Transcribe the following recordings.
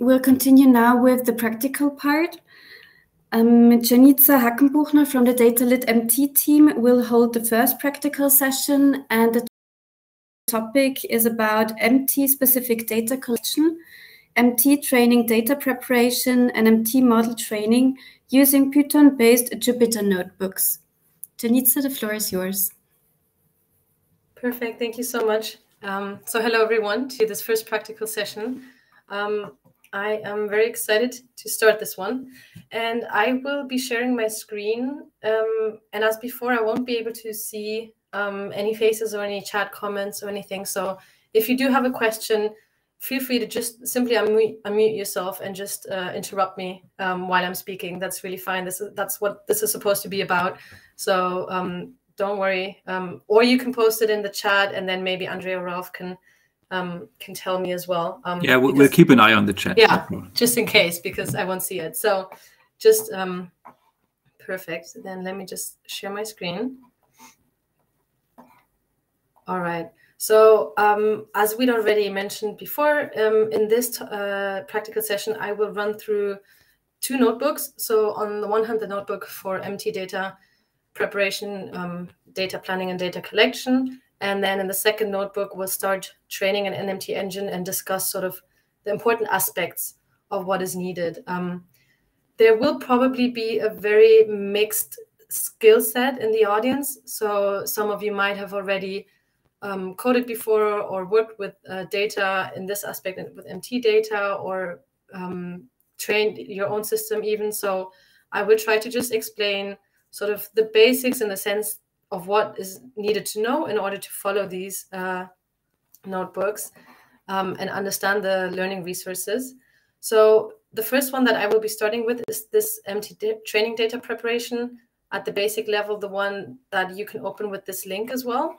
We'll continue now with the practical part. Um, Janiça Hackenbuchner from the DataLit MT team will hold the first practical session, and the topic is about MT-specific data collection, MT training data preparation, and MT model training using Python-based Jupyter notebooks. Janiça, the floor is yours. Perfect. Thank you so much. Um, so hello, everyone, to this first practical session. Um, I am very excited to start this one. And I will be sharing my screen. Um, and as before, I won't be able to see um, any faces or any chat comments or anything. So if you do have a question, feel free to just simply unmute, unmute yourself and just uh, interrupt me um, while I'm speaking. That's really fine. This is, that's what this is supposed to be about. So um, don't worry. Um, or you can post it in the chat and then maybe Andrea or Ralph can um, can tell me as well. Um, yeah, we'll, because, we'll, keep an eye on the chat. Yeah, just in case because I won't see it. So just um, perfect. Then let me just share my screen. All right. So um, as we'd already mentioned before, um, in this uh, practical session, I will run through two notebooks. So on the one hand, the notebook for MT data preparation, um, data planning and data collection, and then in the second notebook, we'll start training an NMT engine and discuss sort of the important aspects of what is needed. Um, there will probably be a very mixed skill set in the audience. So some of you might have already um, coded before or worked with uh, data in this aspect with MT data or um, trained your own system even. So I will try to just explain sort of the basics in the sense of what is needed to know in order to follow these uh, notebooks um, and understand the learning resources. So the first one that I will be starting with is this MT training data preparation at the basic level, the one that you can open with this link as well.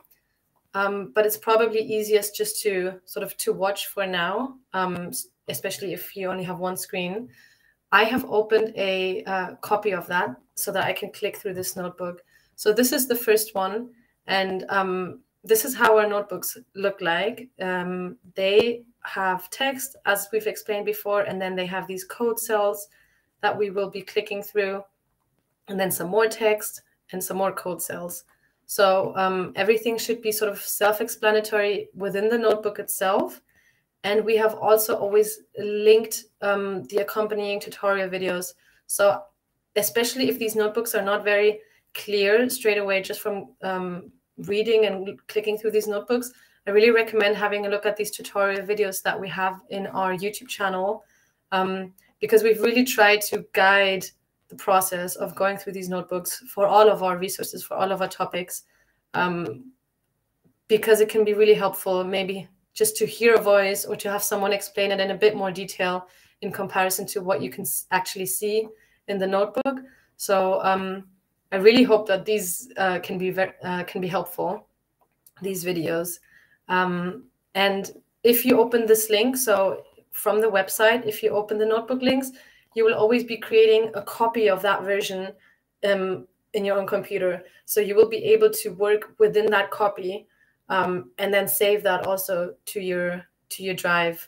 Um, but it's probably easiest just to sort of to watch for now, um, especially if you only have one screen. I have opened a uh, copy of that so that I can click through this notebook. So this is the first one. And um, this is how our notebooks look like. Um, they have text, as we've explained before, and then they have these code cells that we will be clicking through, and then some more text and some more code cells. So um, everything should be sort of self-explanatory within the notebook itself. And we have also always linked um, the accompanying tutorial videos. So especially if these notebooks are not very clear straight away just from um, reading and clicking through these notebooks, I really recommend having a look at these tutorial videos that we have in our YouTube channel um, because we've really tried to guide the process of going through these notebooks for all of our resources, for all of our topics, um, because it can be really helpful maybe just to hear a voice or to have someone explain it in a bit more detail in comparison to what you can actually see in the notebook. So um, I really hope that these uh, can be uh, can be helpful, these videos. Um, and if you open this link, so from the website, if you open the notebook links, you will always be creating a copy of that version um, in your own computer. So you will be able to work within that copy um, and then save that also to your to your drive.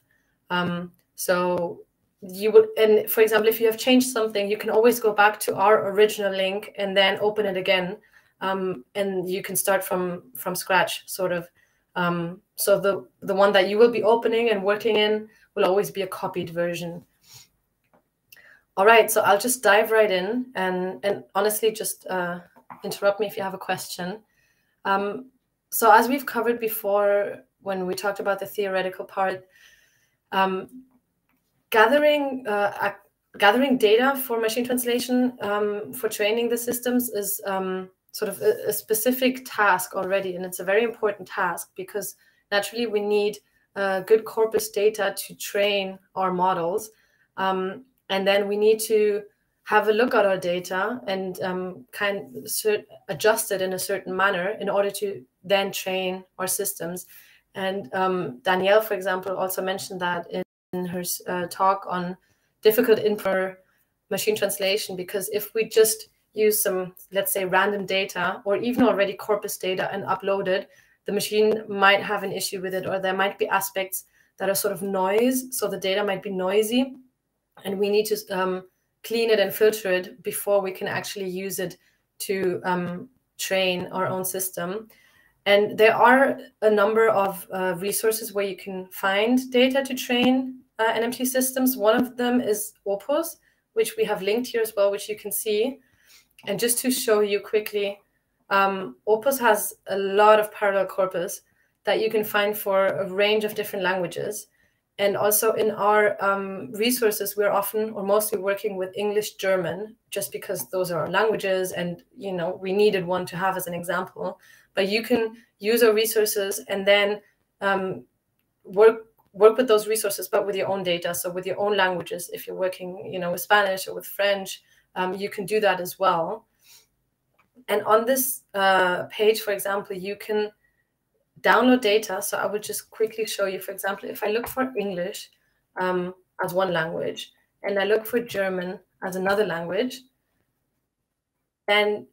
Um, so you would and for example if you have changed something you can always go back to our original link and then open it again um, and you can start from from scratch sort of. Um, so the the one that you will be opening and working in will always be a copied version. All right so i'll just dive right in and and honestly just uh, interrupt me if you have a question. Um, so as we've covered before when we talked about the theoretical part um, gathering uh, gathering data for machine translation um, for training the systems is um, sort of a, a, specific task already, and it's a very important task because naturally we need uh, good corpus data to train our models, um, and then we need to have a look at our data and um, kind of adjust it in a certain manner in order to then train our systems. And um, Danielle, for example, also mentioned that in in her uh, talk on difficult infer machine translation because if we just use some let's say random data or even already corpus data and upload it the machine might have an issue with it or there might be aspects that are sort of noise. So the data might be noisy, and we need to um, clean it and filter it before we can actually use it to um, train our own system. And there are a number of uh, resources where you can find data to train uh, NMT systems. One of them is Opus, which we have linked here as well, which you can see. And just to show you quickly, um, Opus has a lot of parallel corpus that you can find for a range of different languages. And also in our um, resources, we're often or mostly working with English, German, just because those are our languages, and you know we needed one to have as an example. But you can use our resources and then um, work work with those resources, but with your own data. So with your own languages, if you're working, you know, with Spanish or with French, um, you can do that as well. And on this uh, page, for example, you can download data. So I will just quickly show you, for example, if I look for English um, as one language and I look for German as another language, then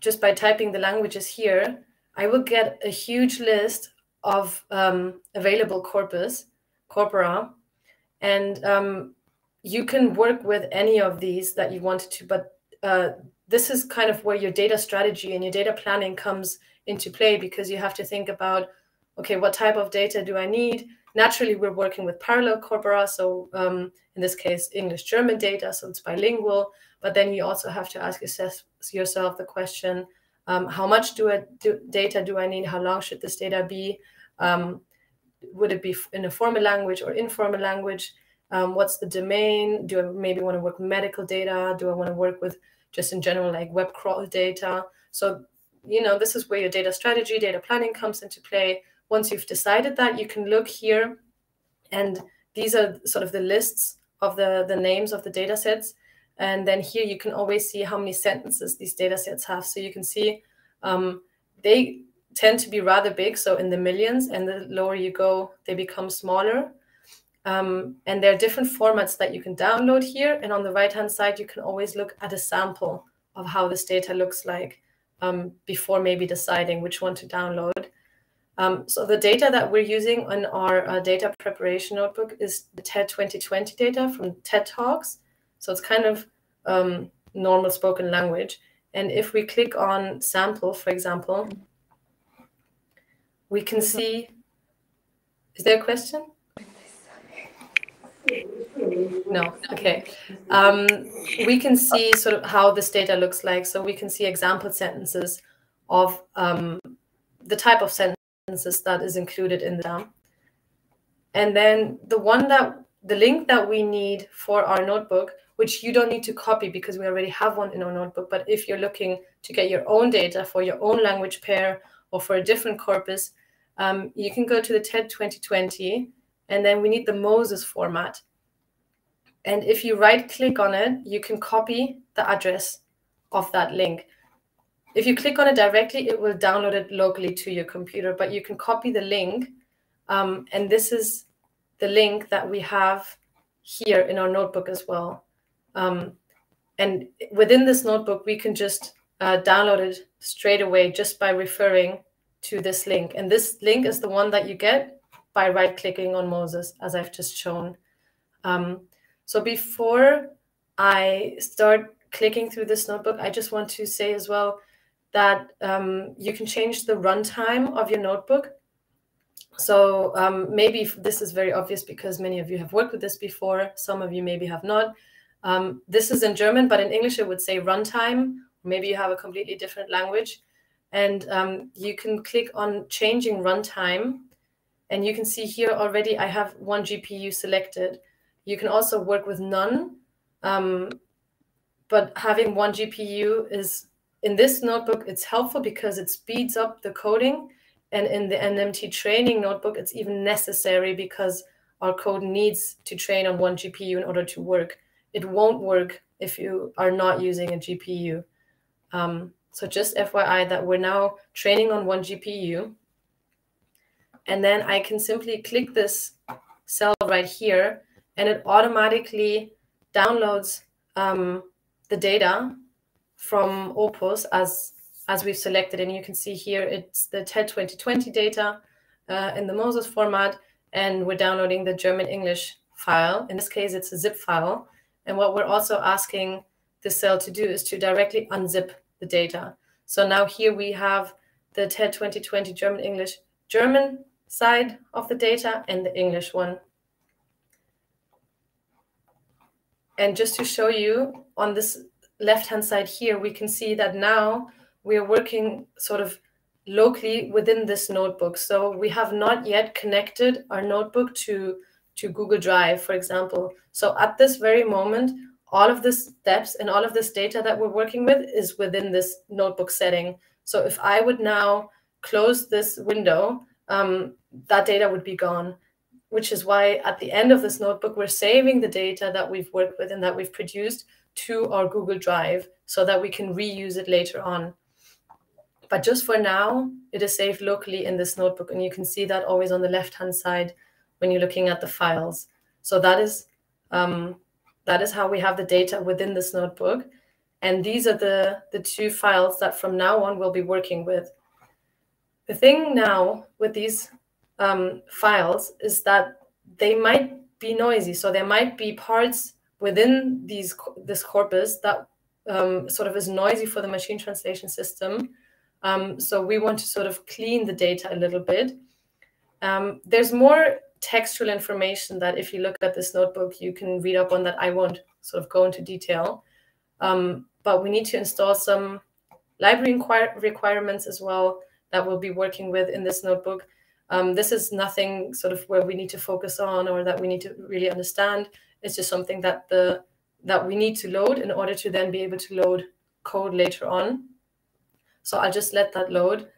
just by typing the languages here, I will get a huge list of um, available corpus, corpora, and um, you can work with any of these that you want to, but uh, this is kind of where your data strategy and your data planning comes into play because you have to think about, okay, what type of data do I need? Naturally, we're working with parallel corpora, so um, in this case, English-German data, so it's bilingual, but then you also have to ask yourself the question, um, how much do I do, data do I need? How long should this data be? Um, would it be in a formal language or informal language? Um, what's the domain? Do I maybe want to work with medical data? Do I want to work with just in general like web crawl data? So, you know, this is where your data strategy, data planning comes into play. Once you've decided that, you can look here, and these are sort of the lists of the, the names of the data sets. And then here you can always see how many sentences these data sets have. So you can see um, they tend to be rather big, so in the millions, and the lower you go, they become smaller. Um, and there are different formats that you can download here. And on the right-hand side, you can always look at a sample of how this data looks like um, before maybe deciding which one to download. Um, so the data that we're using in our uh, data preparation notebook is the TED 2020 data from TED Talks. So it's kind of um, normal spoken language. And if we click on sample, for example, we can see, is there a question? No, okay. Um, we can see sort of how this data looks like. So we can see example sentences of um, the type of sentences that is included in the data. And then the one that, the link that we need for our notebook which you don't need to copy because we already have one in our notebook. But if you're looking to get your own data for your own language pair or for a different corpus, um, you can go to the TED 2020, and then we need the Moses format. And if you right click on it, you can copy the address of that link. If you click on it directly, it will download it locally to your computer, but you can copy the link. Um, and this is the link that we have here in our notebook as well. Um, and within this notebook, we can just uh, download it straight away just by referring to this link. And this link is the one that you get by right clicking on Moses, as I've just shown. Um, so before I start clicking through this notebook, I just want to say as well that um, you can change the runtime of your notebook. So um, maybe this is very obvious because many of you have worked with this before. Some of you maybe have not. Um, this is in German, but in English it would say runtime. Maybe you have a completely different language. And um, you can click on changing runtime. And you can see here already I have one GPU selected. You can also work with none. Um, but having one GPU is, in this notebook, it's helpful because it speeds up the coding. And in the NMT training notebook, it's even necessary because our code needs to train on one GPU in order to work it won't work if you are not using a GPU. Um, so just FYI that we're now training on one GPU. And then I can simply click this cell right here and it automatically downloads um, the data from Opus as, as we've selected. And you can see here, it's the TED 2020 data uh, in the Moses format. and we're downloading the German English file. In this case, it's a zip file. And what we're also asking the cell to do is to directly unzip the data. So now here we have the TED 2020 German English German side of the data and the English one. And just to show you on this left-hand side here, we can see that now we are working sort of locally within this notebook. So we have not yet connected our notebook to, to Google Drive, for example. So at this very moment, all of the steps and all of this data that we're working with is within this notebook setting. So if I would now close this window, um, that data would be gone, which is why at the end of this notebook, we're saving the data that we've worked with and that we've produced to our Google Drive so that we can reuse it later on. But just for now, it is saved locally in this notebook. And you can see that always on the left-hand side when you're looking at the files. So that is, um, that is how we have the data within this notebook. And these are the, the two files that from now on we'll be working with. The thing now with these um, files is that they might be noisy. So there might be parts within these this corpus that um, sort of is noisy for the machine translation system. Um, so we want to sort of clean the data a little bit. Um, there's more textual information that if you look at this notebook, you can read up on that. I won't sort of go into detail. Um, but we need to install some library requirements as well that we'll be working with in this notebook. Um, this is nothing sort of where we need to focus on or that we need to really understand. It's just something that the that we need to load in order to then be able to load code later on. So I'll just let that load.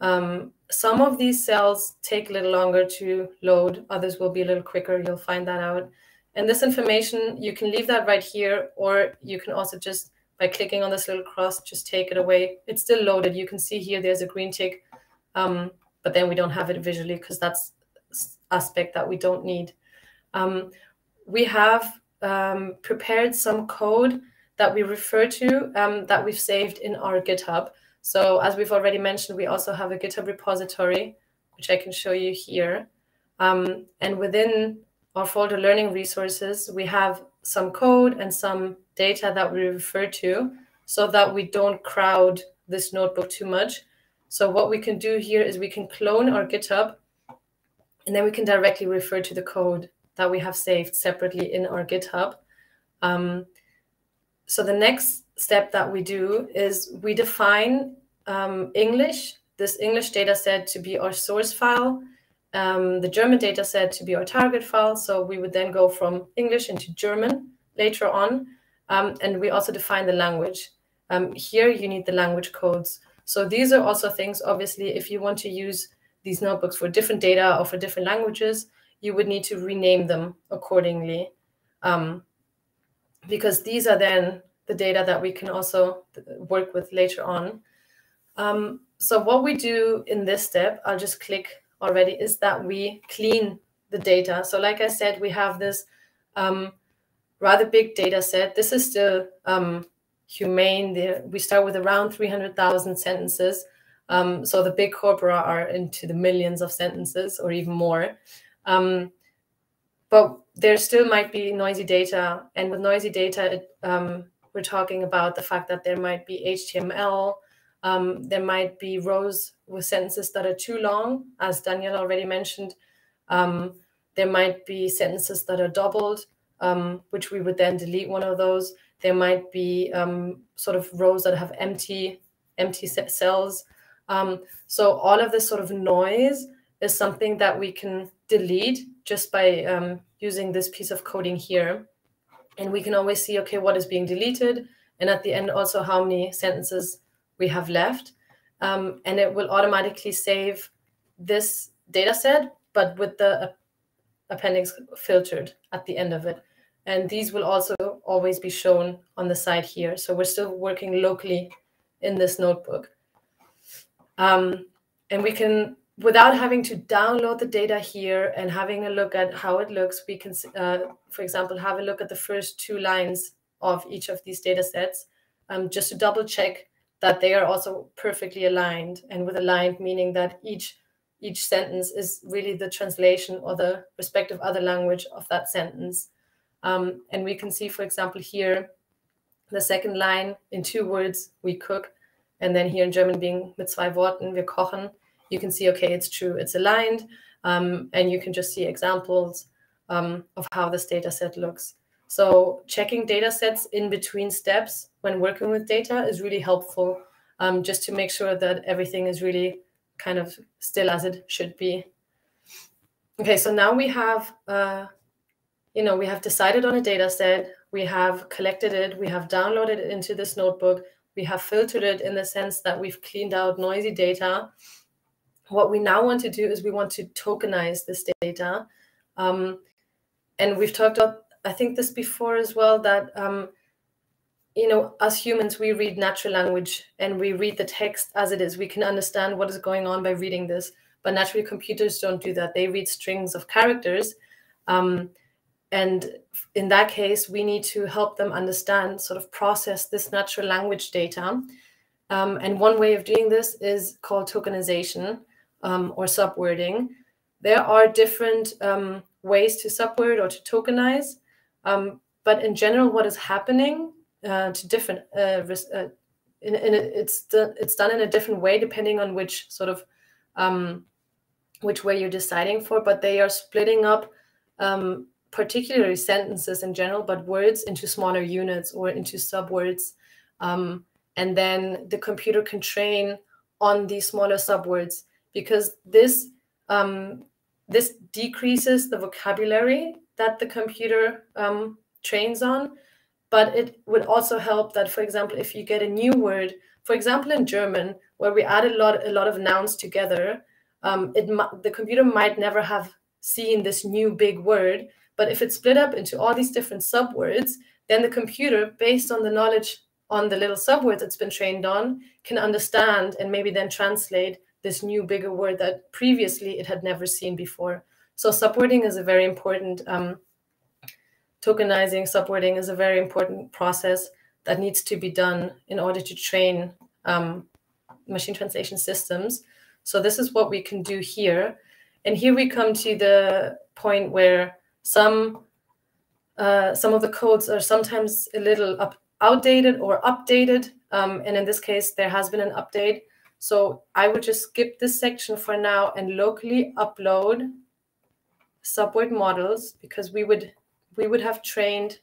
Um, some of these cells take a little longer to load. Others will be a little quicker. You'll find that out. And this information, you can leave that right here, or you can also just, by clicking on this little cross, just take it away. It's still loaded. You can see here there's a green tick, um, but then we don't have it visually because that's aspect that we don't need. Um, we have um, prepared some code that we refer to um, that we've saved in our GitHub. So as we've already mentioned, we also have a GitHub repository, which I can show you here. Um, and within our folder learning resources, we have some code and some data that we refer to so that we don't crowd this notebook too much. So what we can do here is we can clone our GitHub and then we can directly refer to the code that we have saved separately in our GitHub. Um, so the next step that we do is we define um, English, this English data set to be our source file, um, the German data set to be our target file. So we would then go from English into German later on. Um, and we also define the language. Um, here you need the language codes. So these are also things, obviously, if you want to use these notebooks for different data or for different languages, you would need to rename them accordingly um, because these are then the data that we can also work with later on. Um, so what we do in this step, I'll just click already, is that we clean the data. So like I said, we have this um, rather big data set. This is still um, humane. The, we start with around 300,000 sentences. Um, so the big corpora are into the millions of sentences or even more. Um, but there still might be noisy data. And with noisy data, it, um, we're talking about the fact that there might be HTML, um, there might be rows with sentences that are too long, as Daniel already mentioned. Um, there might be sentences that are doubled, um, which we would then delete one of those. There might be um, sort of rows that have empty, empty cells. Um, so all of this sort of noise is something that we can delete just by um, using this piece of coding here. And we can always see, okay, what is being deleted? And at the end, also how many sentences we have left. Um, and it will automatically save this data set, but with the appendix filtered at the end of it. And these will also always be shown on the side here. So we're still working locally in this notebook. Um, and we can without having to download the data here and having a look at how it looks, we can, uh, for example, have a look at the first two lines of each of these data sets um, just to double check that they are also perfectly aligned. And with aligned, meaning that each each sentence is really the translation or the respective other language of that sentence. Um, and we can see, for example, here, the second line in two words, we cook. And then here in German being mit zwei Worten, wir kochen, you can see, okay, it's true, it's aligned. Um, and you can just see examples um, of how this data set looks. So checking data sets in between steps when working with data is really helpful um, just to make sure that everything is really kind of still as it should be. Okay, so now we have, uh, you know, we have decided on a data set, we have collected it, we have downloaded it into this notebook, we have filtered it in the sense that we've cleaned out noisy data. What we now want to do is we want to tokenize this data. Um, and we've talked about, I think this before as well, that um, you know, as humans, we read natural language and we read the text as it is. We can understand what is going on by reading this. But naturally, computers don't do that. They read strings of characters. Um, and in that case, we need to help them understand, sort of process this natural language data. Um, and one way of doing this is called tokenization um, or subwording. There are different um, ways to subword or to tokenize. Um, but in general, what is happening uh, to different uh, uh, in, in a, it's the, it's done in a different way depending on which sort of um, which way you're deciding for but they are splitting up um, particularly sentences in general but words into smaller units or into subwords um, and then the computer can train on these smaller subwords because this um, this decreases the vocabulary that the computer um, trains on but it would also help that, for example, if you get a new word, for example, in German, where we add a lot, a lot of nouns together, um, it the computer might never have seen this new big word. But if it's split up into all these different subwords, then the computer, based on the knowledge on the little subwords it's been trained on, can understand and maybe then translate this new bigger word that previously it had never seen before. So subwording is a very important um, tokenizing, subwording is a very important process that needs to be done in order to train um, machine translation systems. So this is what we can do here. And here we come to the point where some uh, some of the codes are sometimes a little up, outdated or updated. Um, and in this case, there has been an update. So I would just skip this section for now and locally upload subword models because we would we would have trained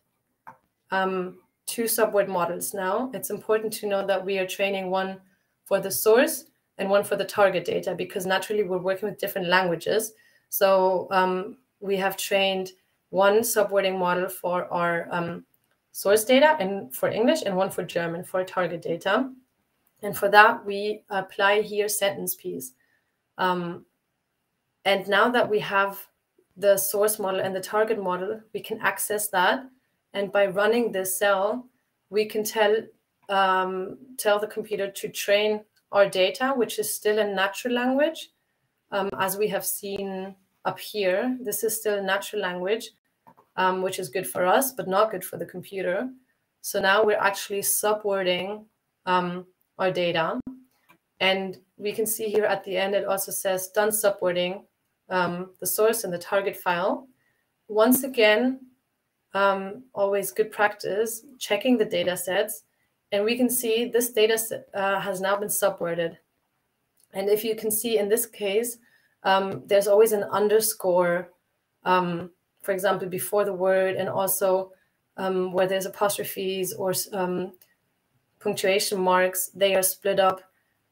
um, two subword models now. It's important to know that we are training one for the source and one for the target data because naturally we're working with different languages. So um, we have trained one subwording model for our um, source data and for English and one for German for target data. And for that, we apply here sentence piece. Um, and now that we have the source model and the target model, we can access that. And by running this cell, we can tell um, tell the computer to train our data, which is still in natural language, um, as we have seen up here. This is still natural language, um, which is good for us, but not good for the computer. So now we're actually subwording um, our data. And we can see here at the end, it also says done subwording um, the source and the target file. Once again, um, always good practice, checking the data sets. And we can see this data set uh, has now been subworded. And if you can see in this case, um, there's always an underscore, um, for example, before the word, and also um, where there's apostrophes or um, punctuation marks, they are split up.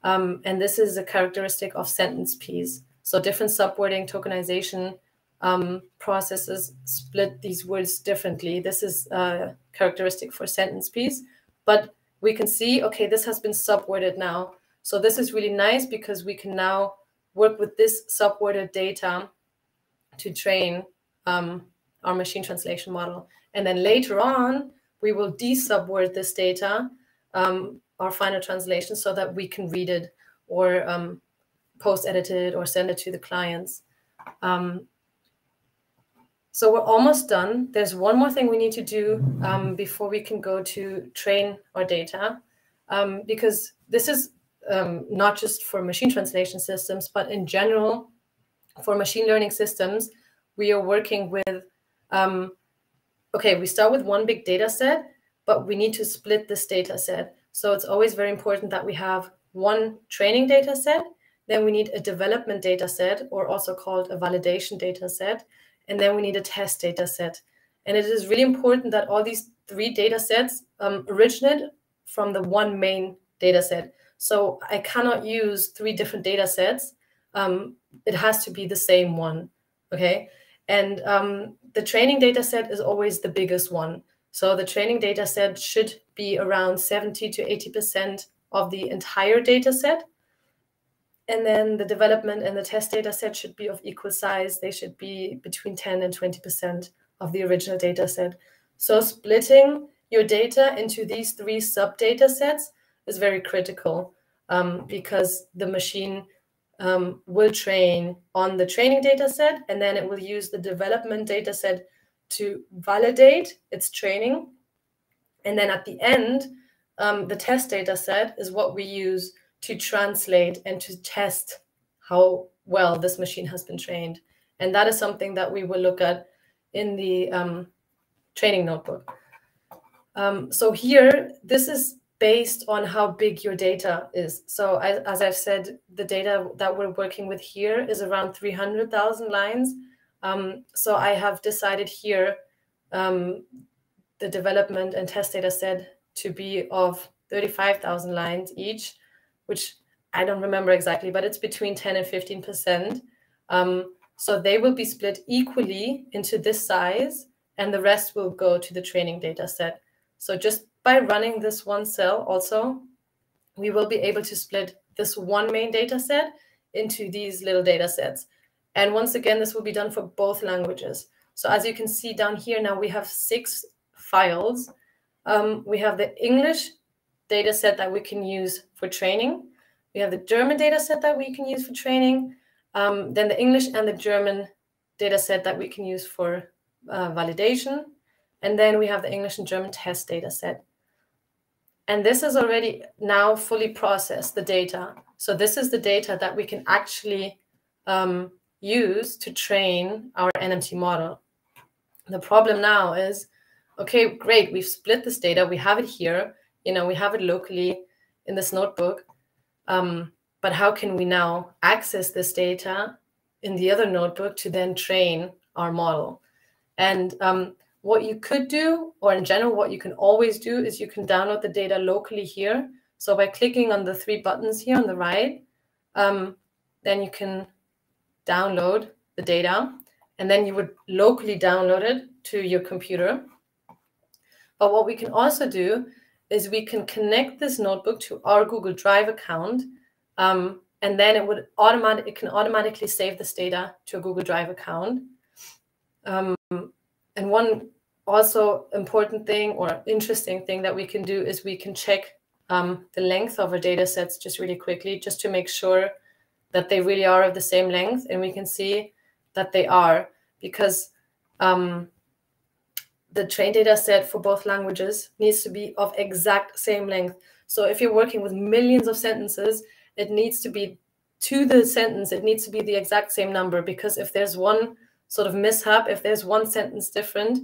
and this is a characteristic of sentence piece. So different subwording tokenization um, processes split these words differently. This is uh, characteristic for sentence piece, but we can see, okay, this has been subworded now. So this is really nice because we can now work with this subworded data to train um, our machine translation model. And then later on, we will desubword this data, um, our final translation, so that we can read it or um, post it, or send it to the clients. Um, so we're almost done. There's one more thing we need to do um, before we can go to train our data, um, because this is um, not just for machine translation systems, but in general for machine learning systems, we are working with, okay, we start with one big data set, but we need to split this data set. So it's always very important that we have one training data set, then we need a development data set, or also called a validation data set, and then we need a test data set. And it is really important that all these three data sets um, originate from the one main data set. So I cannot use three different data sets. Um, it has to be the same one, okay? And um, the training data set is always the biggest one. So the training data set should be around 70 to 80% of the entire data set. And then the development and the test data set should be of equal size. They should be between 10 and 20% of the original data set. So splitting your data into these three sub data sets is very critical um, because the machine um, will train on the training data set and then it will use the development data set to validate its training. And then at the end, um, the test data set is what we use to translate and to test how well this machine has been trained. And that is something that we will look at in the um, training notebook. Um, so here, this is based on how big your data is. So I, as I've said, the data that we're working with here is around 300,000 lines. Um, so I have decided here um, the development and test data set to be of 35,000 lines each, which I don't remember exactly, but it's between 10 and 15%. Um, so they will be split equally into this size, and the rest will go to the training data set. So just by running this one cell also, we will be able to split this one main data set into these little data sets. And once again, this will be done for both languages. So as you can see down here now, we have six files. Um, we have the English data set that we can use for training. We have the German data set that we can use for training. Um, then the English and the German data set that we can use for uh, validation. And then we have the English and German test data set. And this is already now fully processed, the data. So this is the data that we can actually um, use to train our NMT model. The problem now is, okay, great, we've split this data, we have it here, you know, we have it locally in this notebook. Um, but how can we now access this data in the other notebook to then train our model? And um, what you could do, or in general, what you can always do is you can download the data locally here. So by clicking on the three buttons here on the right, um, then you can download the data and then you would locally download it to your computer. But what we can also do is we can connect this notebook to our Google Drive account, um, and then it would automatic it can automatically save this data to a Google Drive account. Um, and one also important thing or interesting thing that we can do is we can check um, the length of our data sets just really quickly, just to make sure that they really are of the same length. And we can see that they are because um, the train data set for both languages needs to be of exact same length. So if you're working with millions of sentences, it needs to be to the sentence, it needs to be the exact same number because if there's one sort of mishap, if there's one sentence different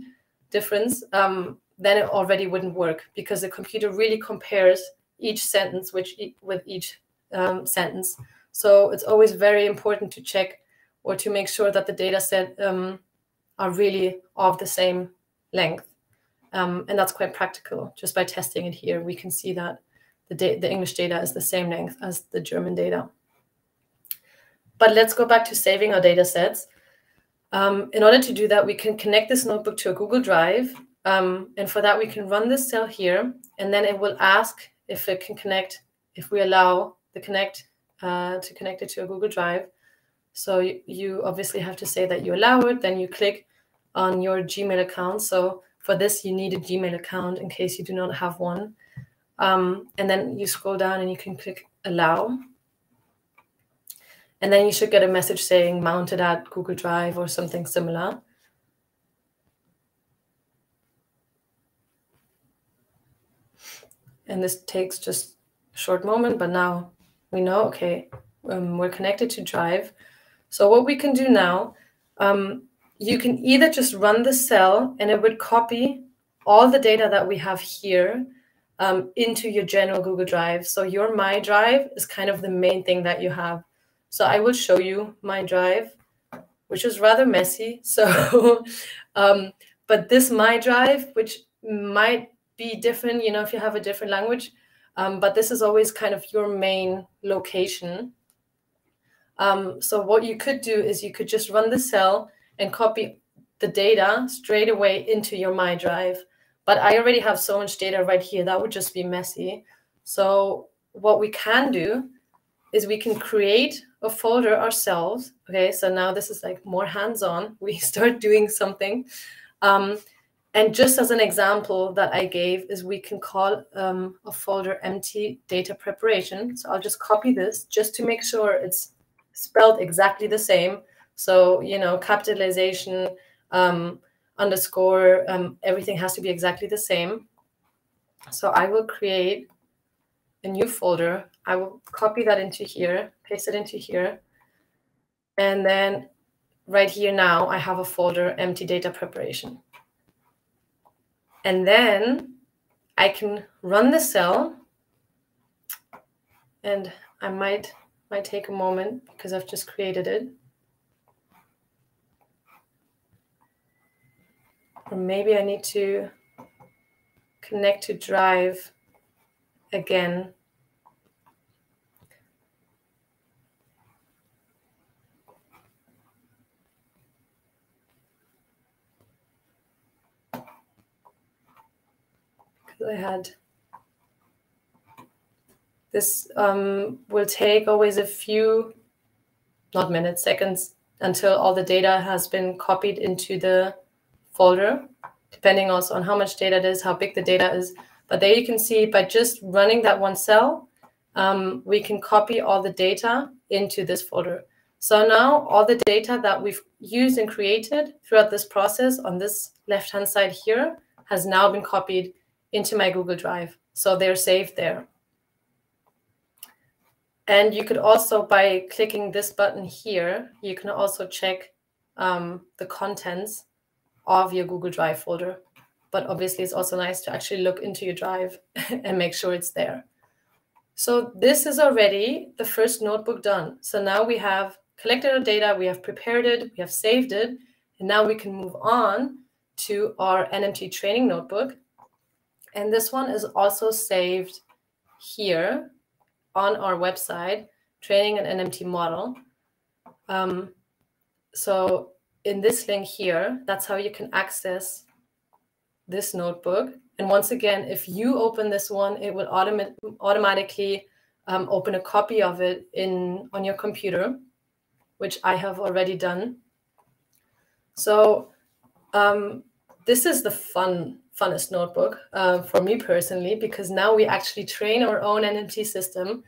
difference, um, then it already wouldn't work because the computer really compares each sentence which with each um, sentence. So it's always very important to check or to make sure that the data set um, are really of the same length. Um, and that's quite practical. Just by testing it here, we can see that the, the English data is the same length as the German data. But let's go back to saving our data sets. Um, in order to do that, we can connect this notebook to a Google Drive. Um, and for that, we can run this cell here, and then it will ask if it can connect, if we allow the connect uh, to connect it to a Google Drive. So you, you obviously have to say that you allow it, then you click on your Gmail account. So for this, you need a Gmail account in case you do not have one. Um, and then you scroll down and you can click allow. And then you should get a message saying mounted at Google Drive or something similar. And this takes just a short moment, but now we know, okay, um, we're connected to Drive. So what we can do now, um, you can either just run the cell and it would copy all the data that we have here um, into your general Google Drive. So your My Drive is kind of the main thing that you have. So I will show you My Drive, which is rather messy. So, um, but this My Drive, which might be different, you know, if you have a different language, um, but this is always kind of your main location. Um, so what you could do is you could just run the cell and copy the data straight away into your My Drive. But I already have so much data right here. That would just be messy. So what we can do is we can create a folder ourselves. Okay, so now this is like more hands-on. We start doing something. Um, and just as an example that I gave is we can call um, a folder MT data preparation. So I'll just copy this just to make sure it's spelled exactly the same. So, you know, capitalization, um, underscore, um, everything has to be exactly the same. So I will create a new folder. I will copy that into here, paste it into here. And then right here now, I have a folder, MT data preparation. And then I can run the cell and I might might take a moment because I've just created it. Or maybe I need to connect to Drive again. I had this um, will take always a few, not minutes, seconds until all the data has been copied into the folder, depending also on how much data it is, how big the data is. But there you can see by just running that one cell, um, we can copy all the data into this folder. So now all the data that we've used and created throughout this process on this left-hand side here has now been copied into my Google Drive. So they're saved there. And you could also, by clicking this button here, you can also check um, the contents of your Google Drive folder. But obviously, it's also nice to actually look into your drive and make sure it's there. So this is already the first notebook done. So now we have collected our data, we have prepared it, we have saved it, and now we can move on to our NMT training notebook. And this one is also saved here on our website, training an NMT model. Um, so in this link here, that's how you can access this notebook. And once again, if you open this one, it will automa automatically um, open a copy of it in on your computer, which I have already done. So um, this is the fun funnest notebook uh, for me personally because now we actually train our own NMT system,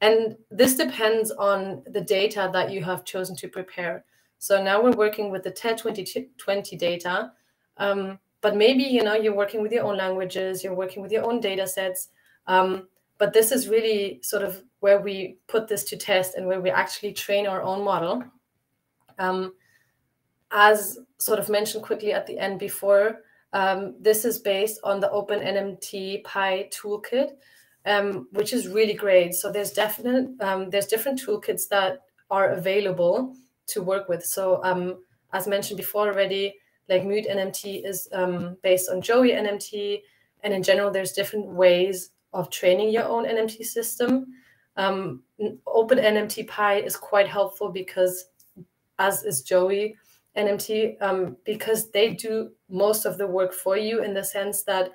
and this depends on the data that you have chosen to prepare. So now we're working with the TED 2020 data, um, but maybe you know you're working with your own languages, you're working with your own data sets. Um, but this is really sort of where we put this to test and where we actually train our own model. Um, as sort of mentioned quickly at the end before, um, this is based on the OpenNMT-py toolkit, um, which is really great. So there's definite um, there's different toolkits that are available to work with. So um, as mentioned before already, like MutNMT is um, based on Joey NMT, and in general, there's different ways of training your own NMT system. Um, OpenNMT-py is quite helpful because, as is Joey, NMT um, because they do most of the work for you in the sense that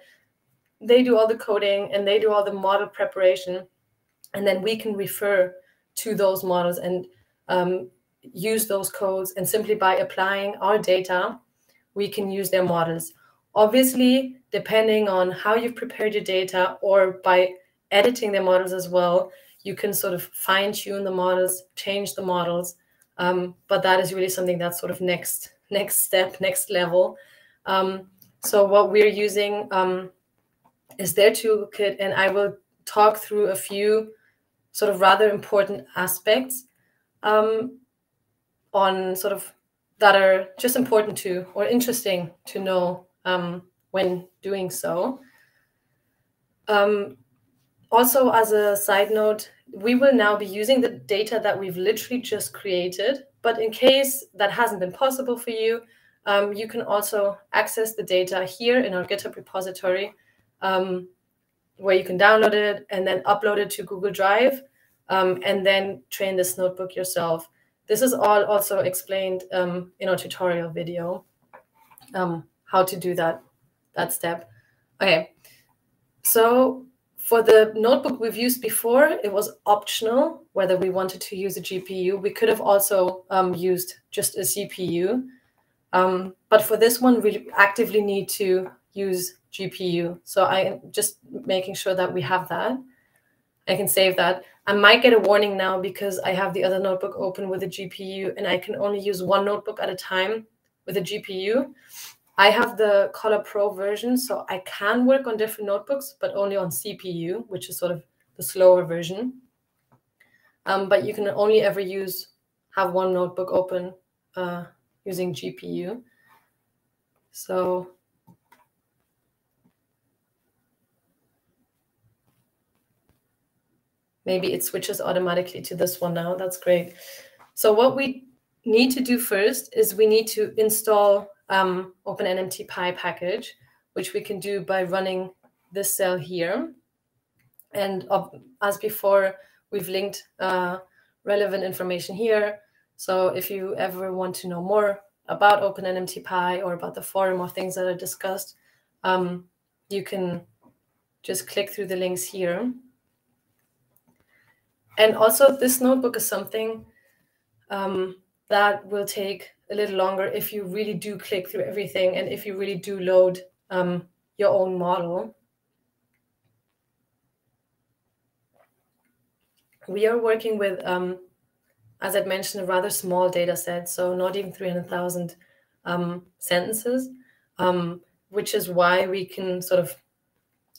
they do all the coding and they do all the model preparation. And then we can refer to those models and um, use those codes. And simply by applying our data, we can use their models. Obviously, depending on how you've prepared your data or by editing the models as well, you can sort of fine tune the models, change the models, um, but that is really something that's sort of next next step, next level. Um, so what we're using um, is their toolkit, and I will talk through a few sort of rather important aspects. Um, on sort of that are just important to or interesting to know um, when doing so. Um, also, as a side note, we will now be using the data that we've literally just created. But in case that hasn't been possible for you, um, you can also access the data here in our GitHub repository, um, where you can download it and then upload it to Google Drive, um, and then train this notebook yourself. This is all also explained um, in our tutorial video, um, how to do that, that step. Okay, so for the notebook we've used before, it was optional whether we wanted to use a GPU. We could have also um, used just a CPU. Um, but for this one, we actively need to use GPU. So I am just making sure that we have that. I can save that. I might get a warning now because I have the other notebook open with a GPU and I can only use one notebook at a time with a GPU. I have the Colab Pro version, so I can work on different notebooks, but only on CPU, which is sort of the slower version. Um, but you can only ever use have one notebook open uh, using GPU. So maybe it switches automatically to this one now. That's great. So what we need to do first is we need to install um, OpenNMT package, which we can do by running this cell here. And uh, as before, we've linked uh, relevant information here. So if you ever want to know more about OpenNMT or about the forum or things that are discussed, um, you can just click through the links here. And also, this notebook is something um, that will take a little longer if you really do click through everything and if you really do load um, your own model. We are working with um, as I mentioned, a rather small data set, so not even 300,000 um, sentences, um, which is why we can sort of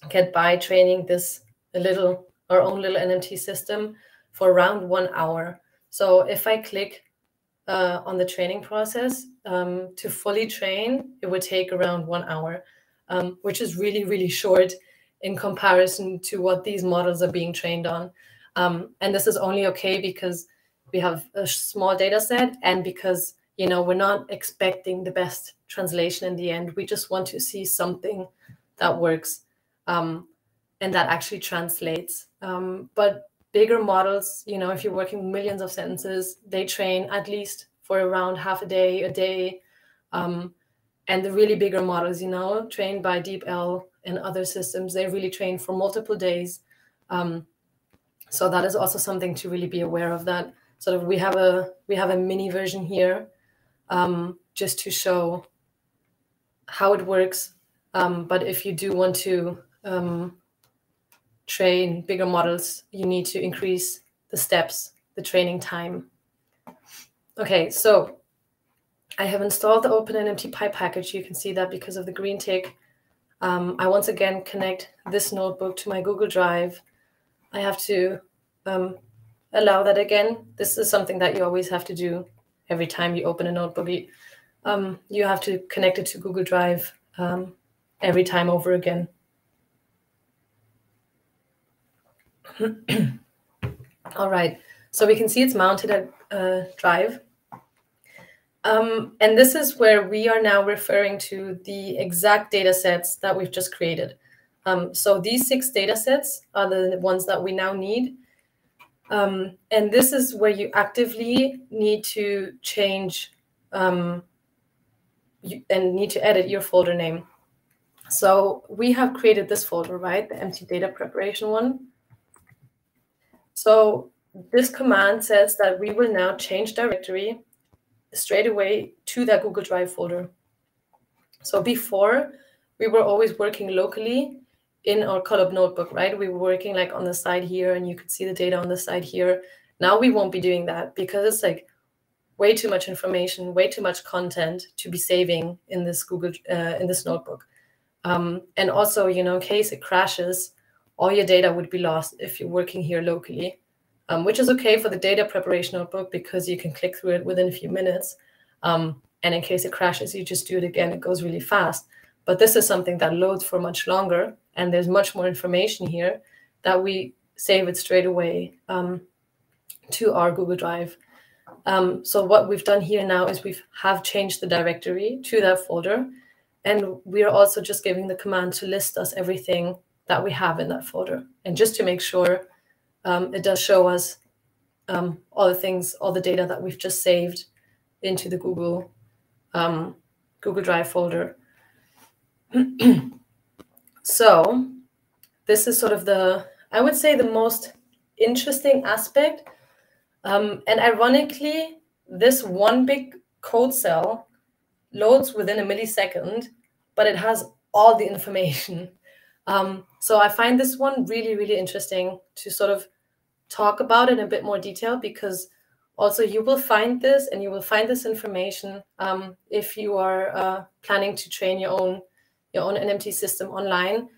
get by training this a little, our own little NMT system for around one hour. So if I click uh, on the training process um, to fully train, it would take around one hour, um, which is really, really short in comparison to what these models are being trained on. Um, and this is only okay because we have a small data set and because you know we're not expecting the best translation in the end we just want to see something that works um, and that actually translates um, but bigger models you know if you're working millions of sentences they train at least for around half a day a day um, and the really bigger models you know trained by DeepL and other systems they really train for multiple days um, so that is also something to really be aware of that sort of we have a we have a mini version here um, just to show how it works. Um, but if you do want to um, train bigger models, you need to increase the steps, the training time. Okay, so I have installed the OpenNMT package. You can see that because of the green tick. Um, I once again connect this notebook to my Google Drive. I have to um, allow that again. This is something that you always have to do every time you open a notebook. You, um, you have to connect it to Google Drive um, every time over again. All right, so we can see it's mounted at uh, Drive. Um, and this is where we are now referring to the exact data sets that we've just created. Um, so these six data sets are the ones that we now need um, and this is where you actively need to change um, and need to edit your folder name. So we have created this folder, right? The MT data preparation one. So this command says that we will now change directory straight away to that Google Drive folder. So before, we were always working locally in our Colab notebook, right? We were working like on the side here and you could see the data on the side here. Now we won't be doing that because it's like way too much information, way too much content to be saving in this Google, uh, in this notebook. Um, and also, you know, in case it crashes, all your data would be lost if you're working here locally. um, which is okay for the data preparation notebook because you can click through it within a few minutes. Um, and in case it crashes, you just do it again. It goes really fast. But this is something that loads for much longer. And there's much more information here that we save it straight away um, to our Google Drive. Um, so what we've done here now is we have changed the directory to that folder. And we are also just giving the command to list us everything that we have in that folder. And just to make sure um, it does show us um, all the things, all the data that we've just saved into the Google um, Google Drive folder. so this is sort of the, I would say the most interesting aspect. Um, and ironically, this one big code cell loads within a millisecond, but it has all the information. Um, so I find this one really, really interesting to sort of talk about it in a bit more detail because also you will find this and you will find this information um, if you are uh, planning to train your own your own NMT system online.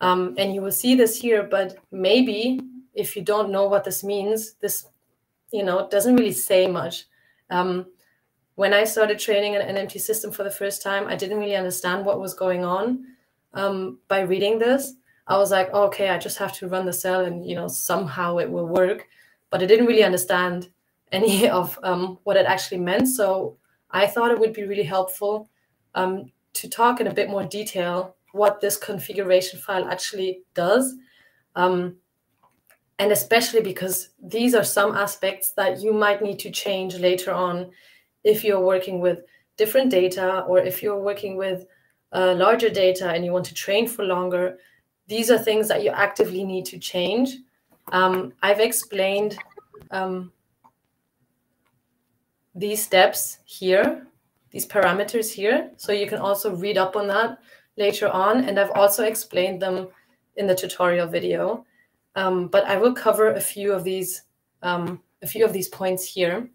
Um, and you will see this here, but maybe if you don't know what this means, this you know doesn't really say much. Um, when I started training an NMT system for the first time, I didn't really understand what was going on um, by reading this. I was like, oh, okay, I just have to run the cell and, you know, somehow it will work. But I didn't really understand any of um, what it actually meant. So I thought it would be really helpful um, to talk in a bit more detail what this configuration file actually does. Um, and especially because these are some aspects that you might need to change later on if you're working with different data or if you're working with uh, larger data and you want to train for longer, these are things that you actively need to change. Um, I've explained um, these steps here, these parameters here, so you can also read up on that later on. And I've also explained them in the tutorial video. Um, but I will cover a few of these um, a few of these points here.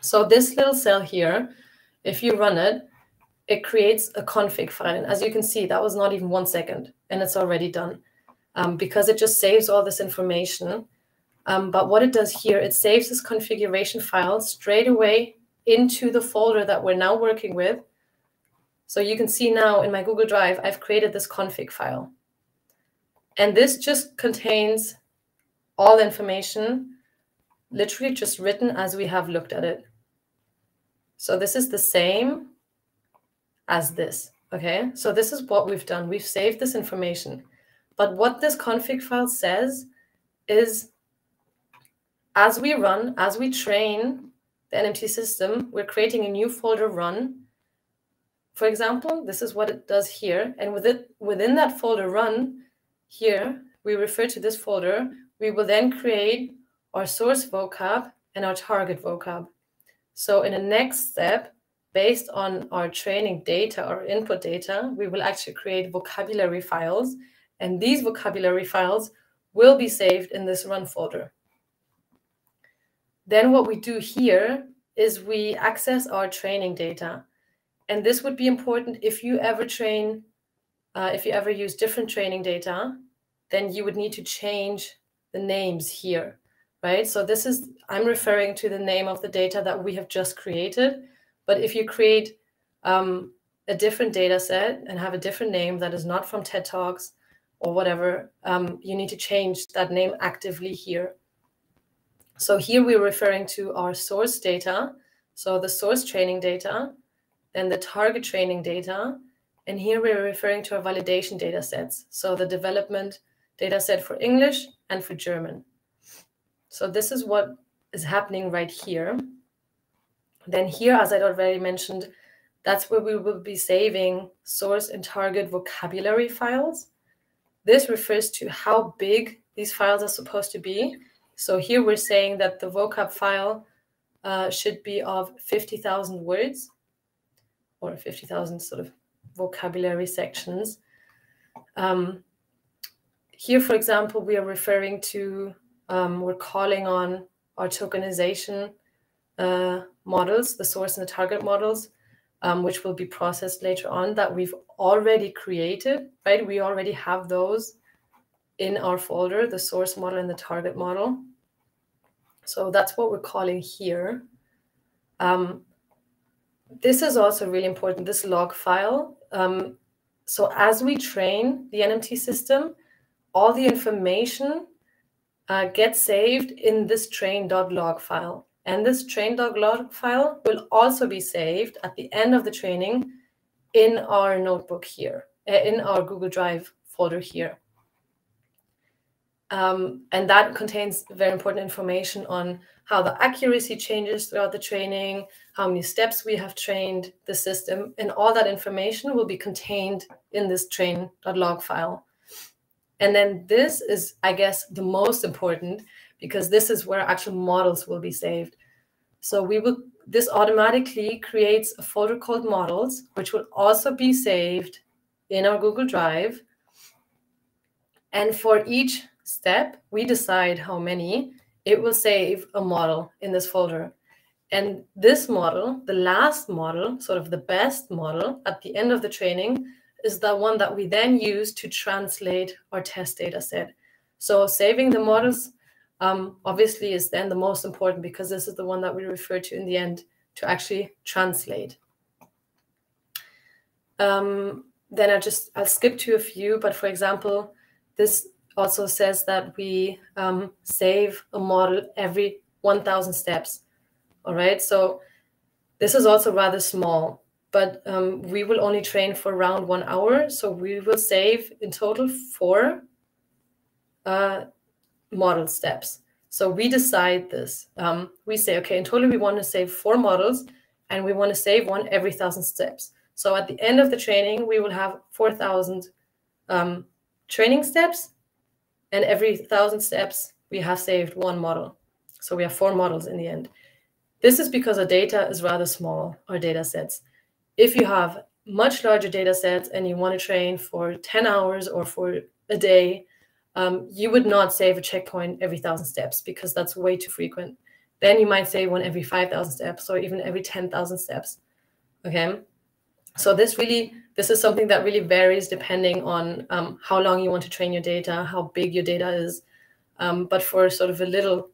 So this little cell here, if you run it, it creates a config file. And as you can see, that was not even one second and it's already done um, because it just saves all this information. Um, but what it does here, it saves this configuration file straight away into the folder that we're now working with. So you can see now in my Google Drive, I've created this config file. And this just contains all information, literally just written as we have looked at it. So this is the same as this. Okay, so this is what we've done. We've saved this information. But what this config file says is as we run, as we train the NMT system, we're creating a new folder run. For example, this is what it does here. And with it, within that folder run here, we refer to this folder. We will then create our source vocab and our target vocab. So in the next step, based on our training data or input data, we will actually create vocabulary files. And these vocabulary files will be saved in this run folder. Then what we do here is we access our training data. And this would be important if you ever train, uh, if you ever use different training data, then you would need to change the names here, right? So this is, I'm referring to the name of the data that we have just created. But if you create um, a different data set and have a different name that is not from TED Talks or whatever, um, you need to change that name actively here. So here we're referring to our source data. So the source training data, then the target training data. And here we're referring to our validation data sets. So the development data set for English and for German. So this is what is happening right here. Then here, as I already mentioned, that's where we will be saving source and target vocabulary files. This refers to how big these files are supposed to be. So here we're saying that the vocab file uh, should be of 50,000 words or 50,000 sort of vocabulary sections. Um, here, for example, we are referring to, um, we're calling on our tokenization models, the source and the target models, um, which will be processed later on that we've already created, right? We already have those in our folder, the source model and the target model. So that's what we're calling here. Um, this is also really important, this log file. Um, so as we train the NMT system, all the information uh, gets saved in this train.log file. And this train.log file will also be saved at the end of the training in our notebook here, uh, in our Google Drive folder here. Um, and that contains very important information on how the accuracy changes throughout the training, how many steps we have trained the system, and all that information will be contained in this train.log file. And then this is, I guess, the most important because this is where actual models will be saved. So we will this automatically creates a folder called models, which will also be saved in our Google Drive. And for each step, we decide how many, it will save a model in this folder. And this model, the last model, sort of the best model at the end of the training, is the one that we then use to translate our test data set. So saving the models um, obviously is then the most important because this is the one that we refer to in the end to actually translate. Um, then I just, I'll skip to a few, but for example, this also says that we um, save a model every 1000 steps. All right, so this is also rather small, but um, we will only train for around one hour. So we will save in total four uh, model steps. So we decide this. Um, we say, okay, in total, we want to save four models and we want to save one every thousand steps. So at the end of the training, we will have 4,000 um, training steps and every thousand steps, we have saved one model. So we have four models in the end. This is because our data is rather small, our data sets. If you have much larger data sets and you want to train for 10 hours or for a day, um, you would not save a checkpoint every thousand steps because that's way too frequent. Then you might save one every 5,000 steps or even every 10,000 steps. Okay. So this really, this is something that really varies depending on um, how long you want to train your data, how big your data is. Um, but for sort of a little,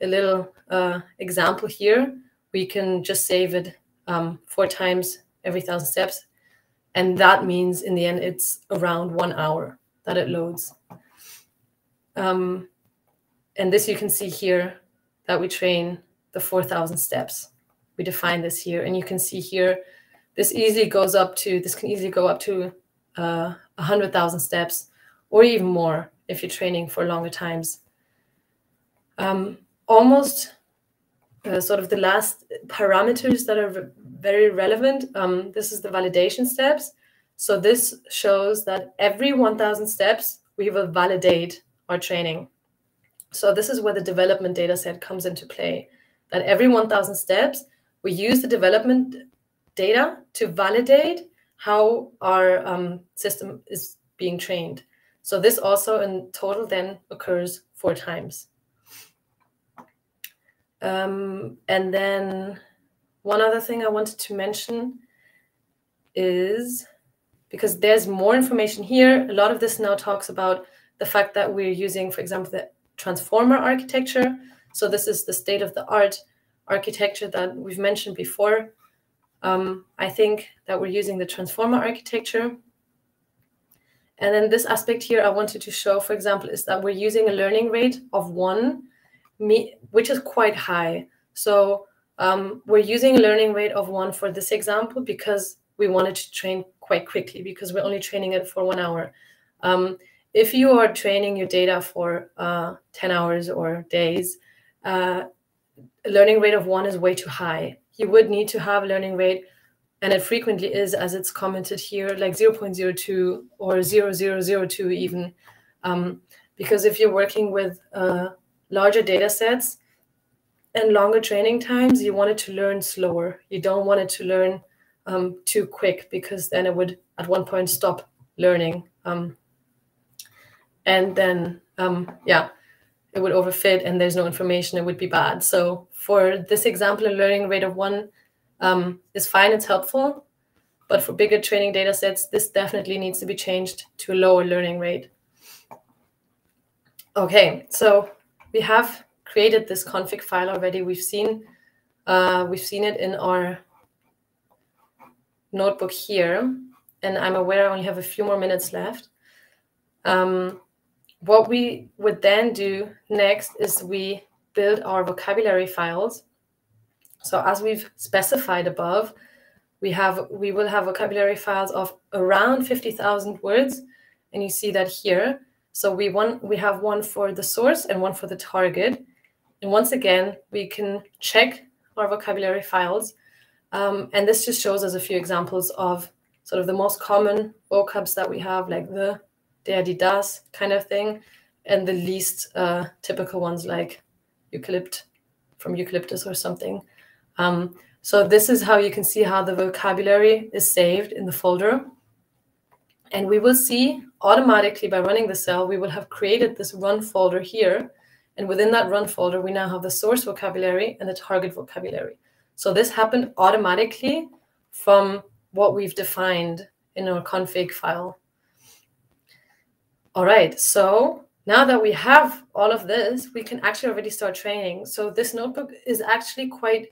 a little uh, example here, we can just save it um, four times every thousand steps. And that means in the end, it's around one hour that it loads. Um, and this you can see here that we train the 4,000 steps. We define this here, and you can see here, this easily goes up to, this can easily go up to uh, 100,000 steps or even more if you're training for longer times. Um, almost uh, sort of the last parameters that are very relevant. Um, this is the validation steps. So this shows that every 1,000 steps, we will validate our training. So this is where the development data set comes into play. That every 1,000 steps, we use the development data to validate how our um, system is being trained. So this also in total then occurs four times. Um, and then one other thing I wanted to mention is because there's more information here. A lot of this now talks about the fact that we're using, for example, the transformer architecture. So this is the state of the art architecture that we've mentioned before. Um, I think that we're using the transformer architecture. And then this aspect here I wanted to show, for example, is that we're using a learning rate of one, which is quite high. So um, we're using a learning rate of one for this example because we wanted to train quite quickly because we're only training it for one hour. Um, if you are training your data for uh, 10 hours or days, uh, a learning rate of one is way too high. You would need to have a learning rate, and it frequently is, as it's commented here, like 0.02 or 0.002 even. Um, because if you're working with uh, larger data sets and longer training times, you want it to learn slower. You don't want it to learn um, too quick because then it would at one point stop learning. Um, and then um, yeah, it would overfit and there's no information, it would be bad. So for this example, a learning rate of one um, is fine, it's helpful. But for bigger training data sets, this definitely needs to be changed to a lower learning rate. Okay, so we have created this config file already. We've seen uh, we've seen it in our notebook here, and I'm aware I only have a few more minutes left. Um, what we would then do next is we build our vocabulary files. So as we've specified above, we have we will have vocabulary files of around 50,000 words, and you see that here. So we want we have one for the source and one for the target. And once again, we can check our vocabulary files. Um, and this just shows us a few examples of sort of the most common vocabs that we have, like the, der, die, das kind of thing, and the least uh, typical ones like eucalypt from eucalyptus or something. Um, so this is how you can see how the vocabulary is saved in the folder. And we will see automatically by running the cell, we will have created this run folder here. And within that run folder, we now have the source vocabulary and the target vocabulary. So this happened automatically from what we've defined in our config file. All right, so now that we have all of this, we can actually already start training. So this notebook is actually quite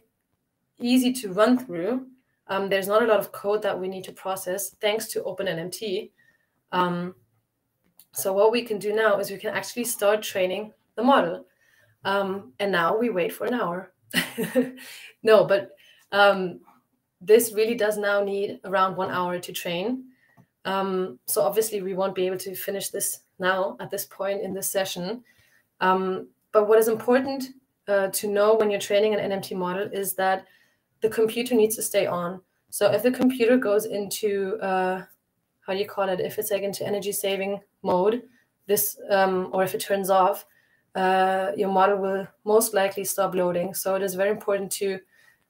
easy to run through. Um, there's not a lot of code that we need to process thanks to OpenNMT. Um, so what we can do now is we can actually start training the model. Um, and now we wait for an hour. no, but um, this really does now need around one hour to train. Um, so obviously we won't be able to finish this now at this point in this session. Um, but what is important uh, to know when you're training an NMT model is that the computer needs to stay on. So if the computer goes into, uh, how do you call it? If it's like into energy saving mode, this, um, or if it turns off, uh, your model will most likely stop loading. So it is very important to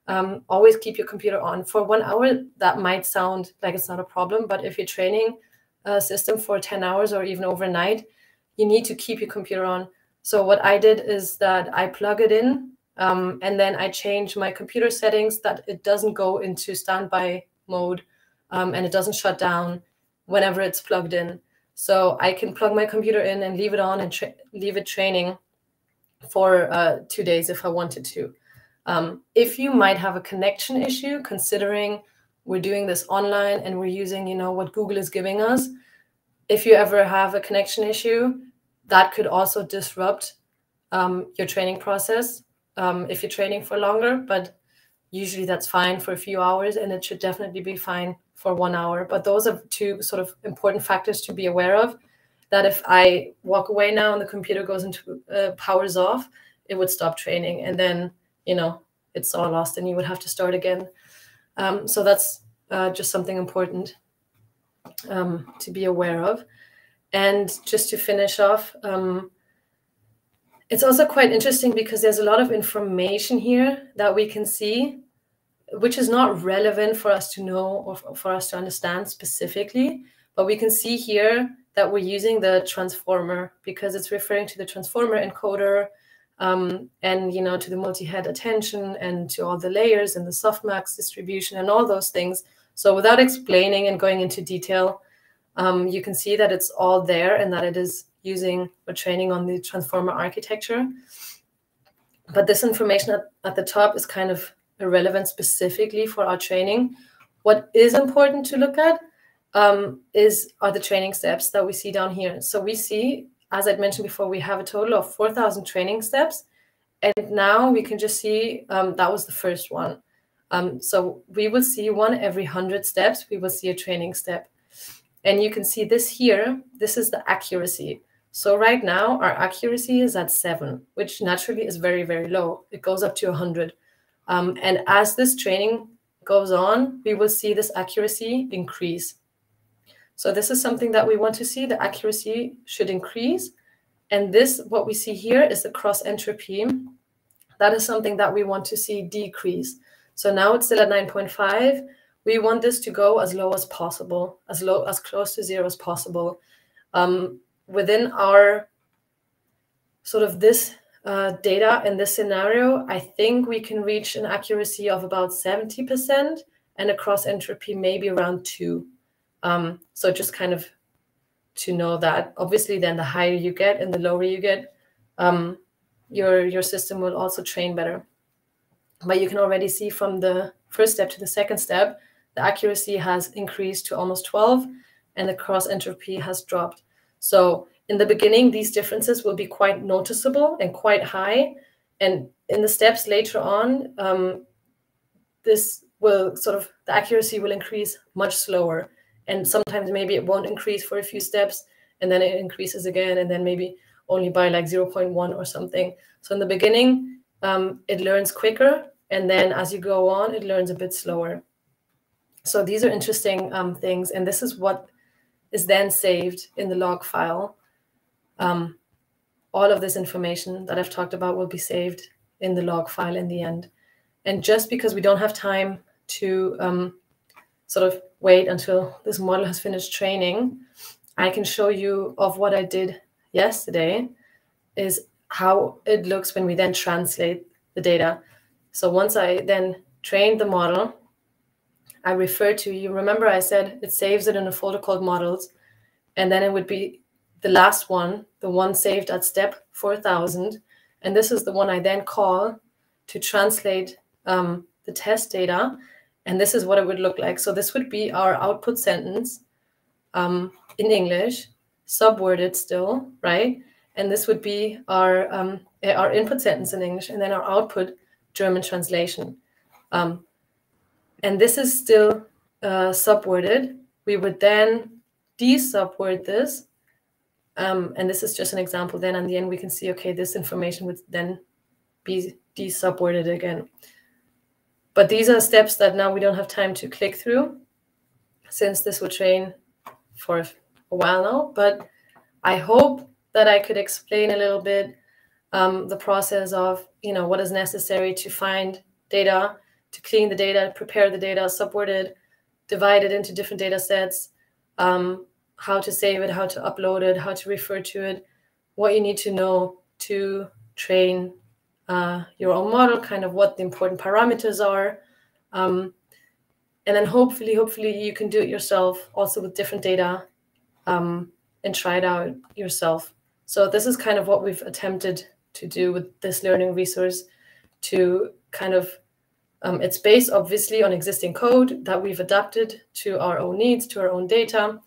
um, always keep your computer on. For one hour, that might sound like it's not a problem, but if you're training a system for 10 hours or even overnight, you need to keep your computer on. So what I did is that I plug it in um, and then I change my computer settings that it doesn't go into standby mode um, and it doesn't shut down whenever it's plugged in. So I can plug my computer in and leave it on and leave it training for uh, two days if I wanted to. Um, if you might have a connection issue, considering we're doing this online and we're using, you know, what Google is giving us, if you ever have a connection issue, that could also disrupt um, your training process um, if you're training for longer. But usually that's fine for a few hours, and it should definitely be fine for one hour. But those are two sort of important factors to be aware of. That if I walk away now and the computer goes into uh, powers off, it would stop training, and then you know it's all lost, and you would have to start again. Um, so that's uh, just something important um, to be aware of. And just to finish off, um, it's also quite interesting because there's a lot of information here that we can see which is not relevant for us to know or for us to understand specifically. But we can see here that we're using the transformer because it's referring to the transformer encoder um, and you know to the multi-head attention and to all the layers and the softmax distribution and all those things. So without explaining and going into detail, um, you can see that it's all there and that it is using or training on the transformer architecture. But this information at, at the top is kind of irrelevant specifically for our training. What is important to look at um, is are the training steps that we see down here. So we see, as I'd mentioned before, we have a total of 4,000 training steps. And now we can just see um, that was the first one. Um, so we will see one every 100 steps, we will see a training step. And you can see this here, this is the accuracy. So right now our accuracy is at seven, which naturally is very, very low. It goes up to 100. Um, and as this training goes on, we will see this accuracy increase. So this is something that we want to see. The accuracy should increase. And this, what we see here is the cross entropy. That is something that we want to see decrease. So now it's still at 9.5. We want this to go as low as possible, as low, as close to zero as possible. Um, within our sort of this uh, data in this scenario, I think we can reach an accuracy of about 70% and a cross entropy maybe around two. Um, so just kind of to know that obviously then the higher you get and the lower you get, um, your your system will also train better. But you can already see from the first step to the second step, the accuracy has increased to almost 12 and the cross entropy has dropped. So in the beginning, these differences will be quite noticeable and quite high. And in the steps later on, um, this will sort of, the accuracy will increase much slower. And sometimes maybe it won't increase for a few steps and then it increases again and then maybe only by like 0.1 or something. So in the beginning, um, it learns quicker. And then as you go on, it learns a bit slower. So these are interesting um, things. And this is what is then saved in the log file. Um, all of this information that I've talked about will be saved in the log file in the end. And just because we don't have time to um, sort of wait until this model has finished training, I can show you of what I did yesterday is how it looks when we then translate the data. So once I then trained the model, I refer to, you remember I said it saves it in a folder called models, and then it would be the last one, the one saved at step 4000. And this is the one I then call to translate um, the test data. And this is what it would look like. So this would be our output sentence um, in English, subworded still, right? And this would be our, um, our input sentence in English and then our output German translation. Um, and this is still uh, subworded. We would then de-subword this. Um, and this is just an example. Then in the end, we can see, okay, this information would then be de-subworded again. But these are steps that now we don't have time to click through since this would train for a while now. But I hope that I could explain a little bit um, the process of, you know, what is necessary to find data to clean the data, prepare the data, subword it, divide it into different data sets, um, how to save it, how to upload it, how to refer to it, what you need to know to train uh, your own model, kind of what the important parameters are. Um, and then hopefully, hopefully you can do it yourself also with different data um, and try it out yourself. So this is kind of what we've attempted to do with this learning resource to kind of um, it's based obviously on existing code that we've adapted to our own needs, to our own data,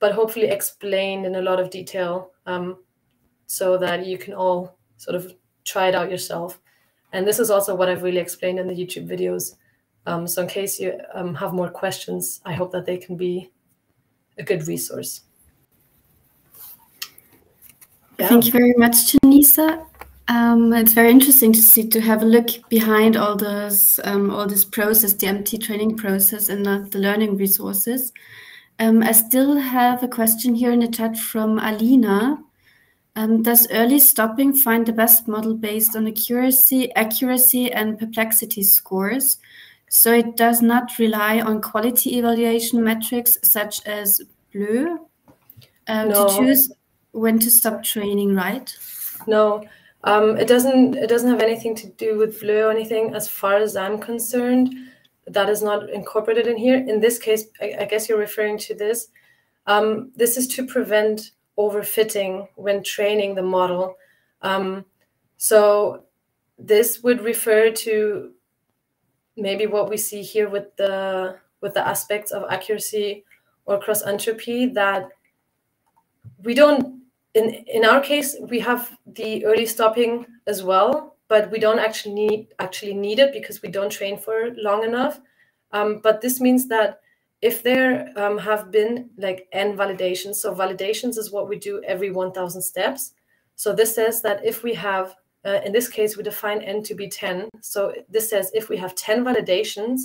but hopefully explained in a lot of detail um, so that you can all sort of try it out yourself. And this is also what I've really explained in the YouTube videos. Um, so in case you um, have more questions, I hope that they can be a good resource. Yeah. Thank you very much, Janiça. Um, it's very interesting to see to have a look behind all this um, all this process, the MT training process, and the, the learning resources. Um, I still have a question here in the chat from Alina. Um, does early stopping find the best model based on accuracy, accuracy, and perplexity scores? So it does not rely on quality evaluation metrics such as BLEU uh, no. to choose when to stop training, right? No, um, it doesn't it doesn't have anything to do with BLEU or anything as far as I'm concerned. That is not incorporated in here. In this case, I, I guess you're referring to this. Um, this is to prevent overfitting when training the model. Um, so this would refer to maybe what we see here with the with the aspects of accuracy or cross entropy that we don't in in our case we have the early stopping as well but we don't actually need actually need it because we don't train for long enough um, but this means that if there um, have been like n validations so validations is what we do every 1000 steps so this says that if we have uh, in this case we define n to be 10 so this says if we have 10 validations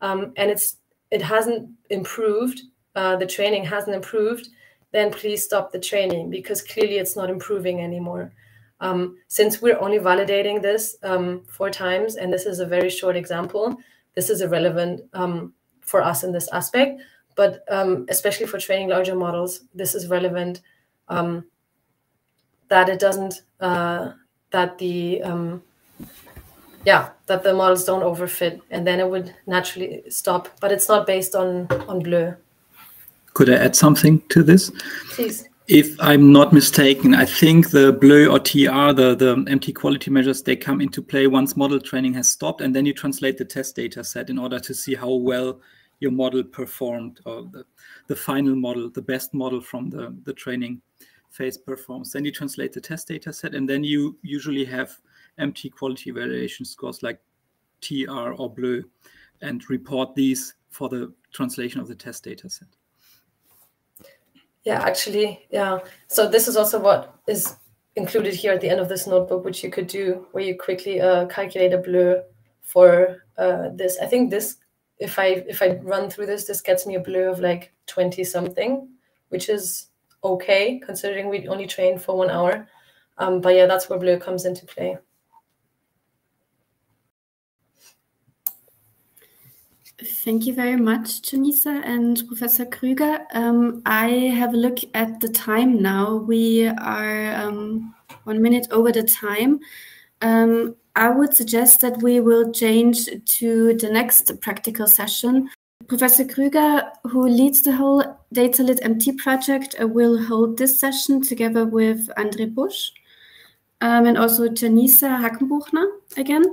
um, and it's it hasn't improved uh, the training hasn't improved then please stop the training because clearly it's not improving anymore. Um, since we're only validating this um, four times, and this is a very short example, this is irrelevant um, for us in this aspect. But um, especially for training larger models, this is relevant um, that it doesn't, uh, that the, um, yeah, that the models don't overfit, and then it would naturally stop. But it's not based on on BLEU. Could I add something to this? Please. if I'm not mistaken, I think the BLEU or TER, the, the MT quality measures, they come into play once model training has stopped, and then you translate the test data set in order to see how well your model performed or the, the final model, the best model from the, the training phase performs. Then you translate the test data set, and then you usually have MT quality evaluation scores like TER or BLEU and report these for the translation of the test data set. Yeah, actually, yeah. So this is also what is included here at the end of this notebook, which you could do, where you quickly uh, calculate a BLEU for uh, this. I think this, if I if I run through this, this gets me a BLEU of like twenty something, which is okay considering we only trained for one hour. Um, but yeah, that's where BLEU comes into play. Thank you very much, Janiça and Professor Krüger. Um, I have a look at the time now. We are um, one minute over the time. Um, I would suggest that we will change to the next practical session. Professor Krüger, who leads the whole DataLitMT project, uh, will hold this session together with Andre Busch um, and also Janiça Hackenbuchner again.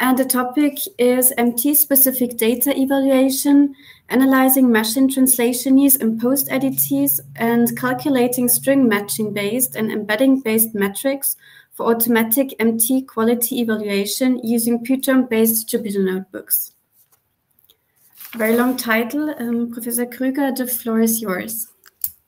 And the topic is MT-specific data evaluation, analyzing machine translationese in post-editese, and calculating string matching-based and embedding-based metrics for automatic MT quality evaluation using Python-based Jupyter notebooks. Very long title. Um, Professor Krüger, the floor is yours.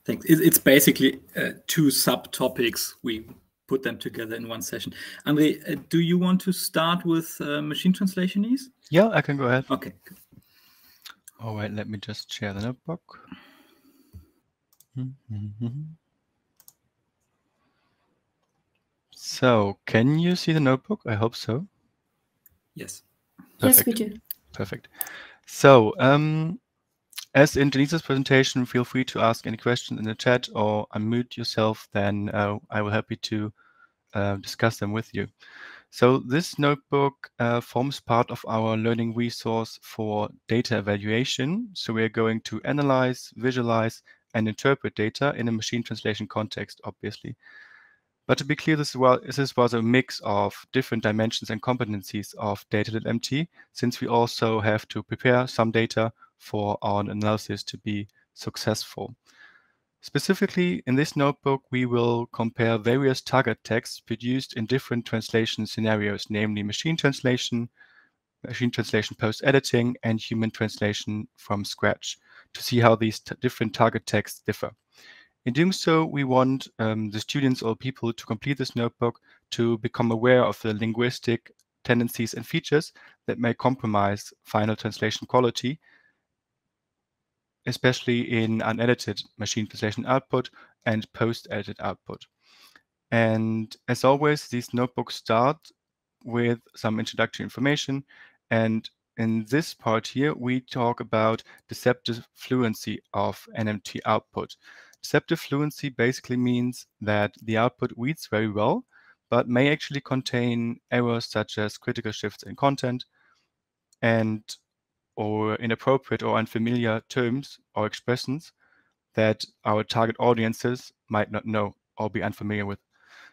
Thanks. It's basically uh, two subtopics we put them together in one session. Andre, uh, do you want to start with uh, machine translationese? Yeah, I can go ahead. Okay. All right, let me just share the notebook. So, can you see the notebook? I hope so. Yes. Perfect. Yes, we do. Perfect. So, um, as in Denise's presentation, feel free to ask any questions in the chat or unmute yourself, then uh, I will happy to uh, discuss them with you. So this notebook uh, forms part of our learning resource for data evaluation. So we're going to analyze, visualize, and interpret data in a machine translation context, obviously. But to be clear, this, well, this was a mix of different dimensions and competencies of DataLitMT, since we also have to prepare some data for our analysis to be successful. Specifically, in this notebook, we will compare various target texts produced in different translation scenarios, namely machine translation, machine translation post-editing, and human translation from scratch, to see how these different target texts differ. In doing so, we want um, the students or people to complete this notebook to become aware of the linguistic tendencies and features that may compromise final translation quality especially in unedited machine translation output and post-edited output. And as always, these notebooks start with some introductory information. And in this part here, we talk about deceptive fluency of NMT output. Deceptive fluency basically means that the output reads very well, but may actually contain errors such as critical shifts in content and or inappropriate or unfamiliar terms or expressions that our target audiences might not know or be unfamiliar with.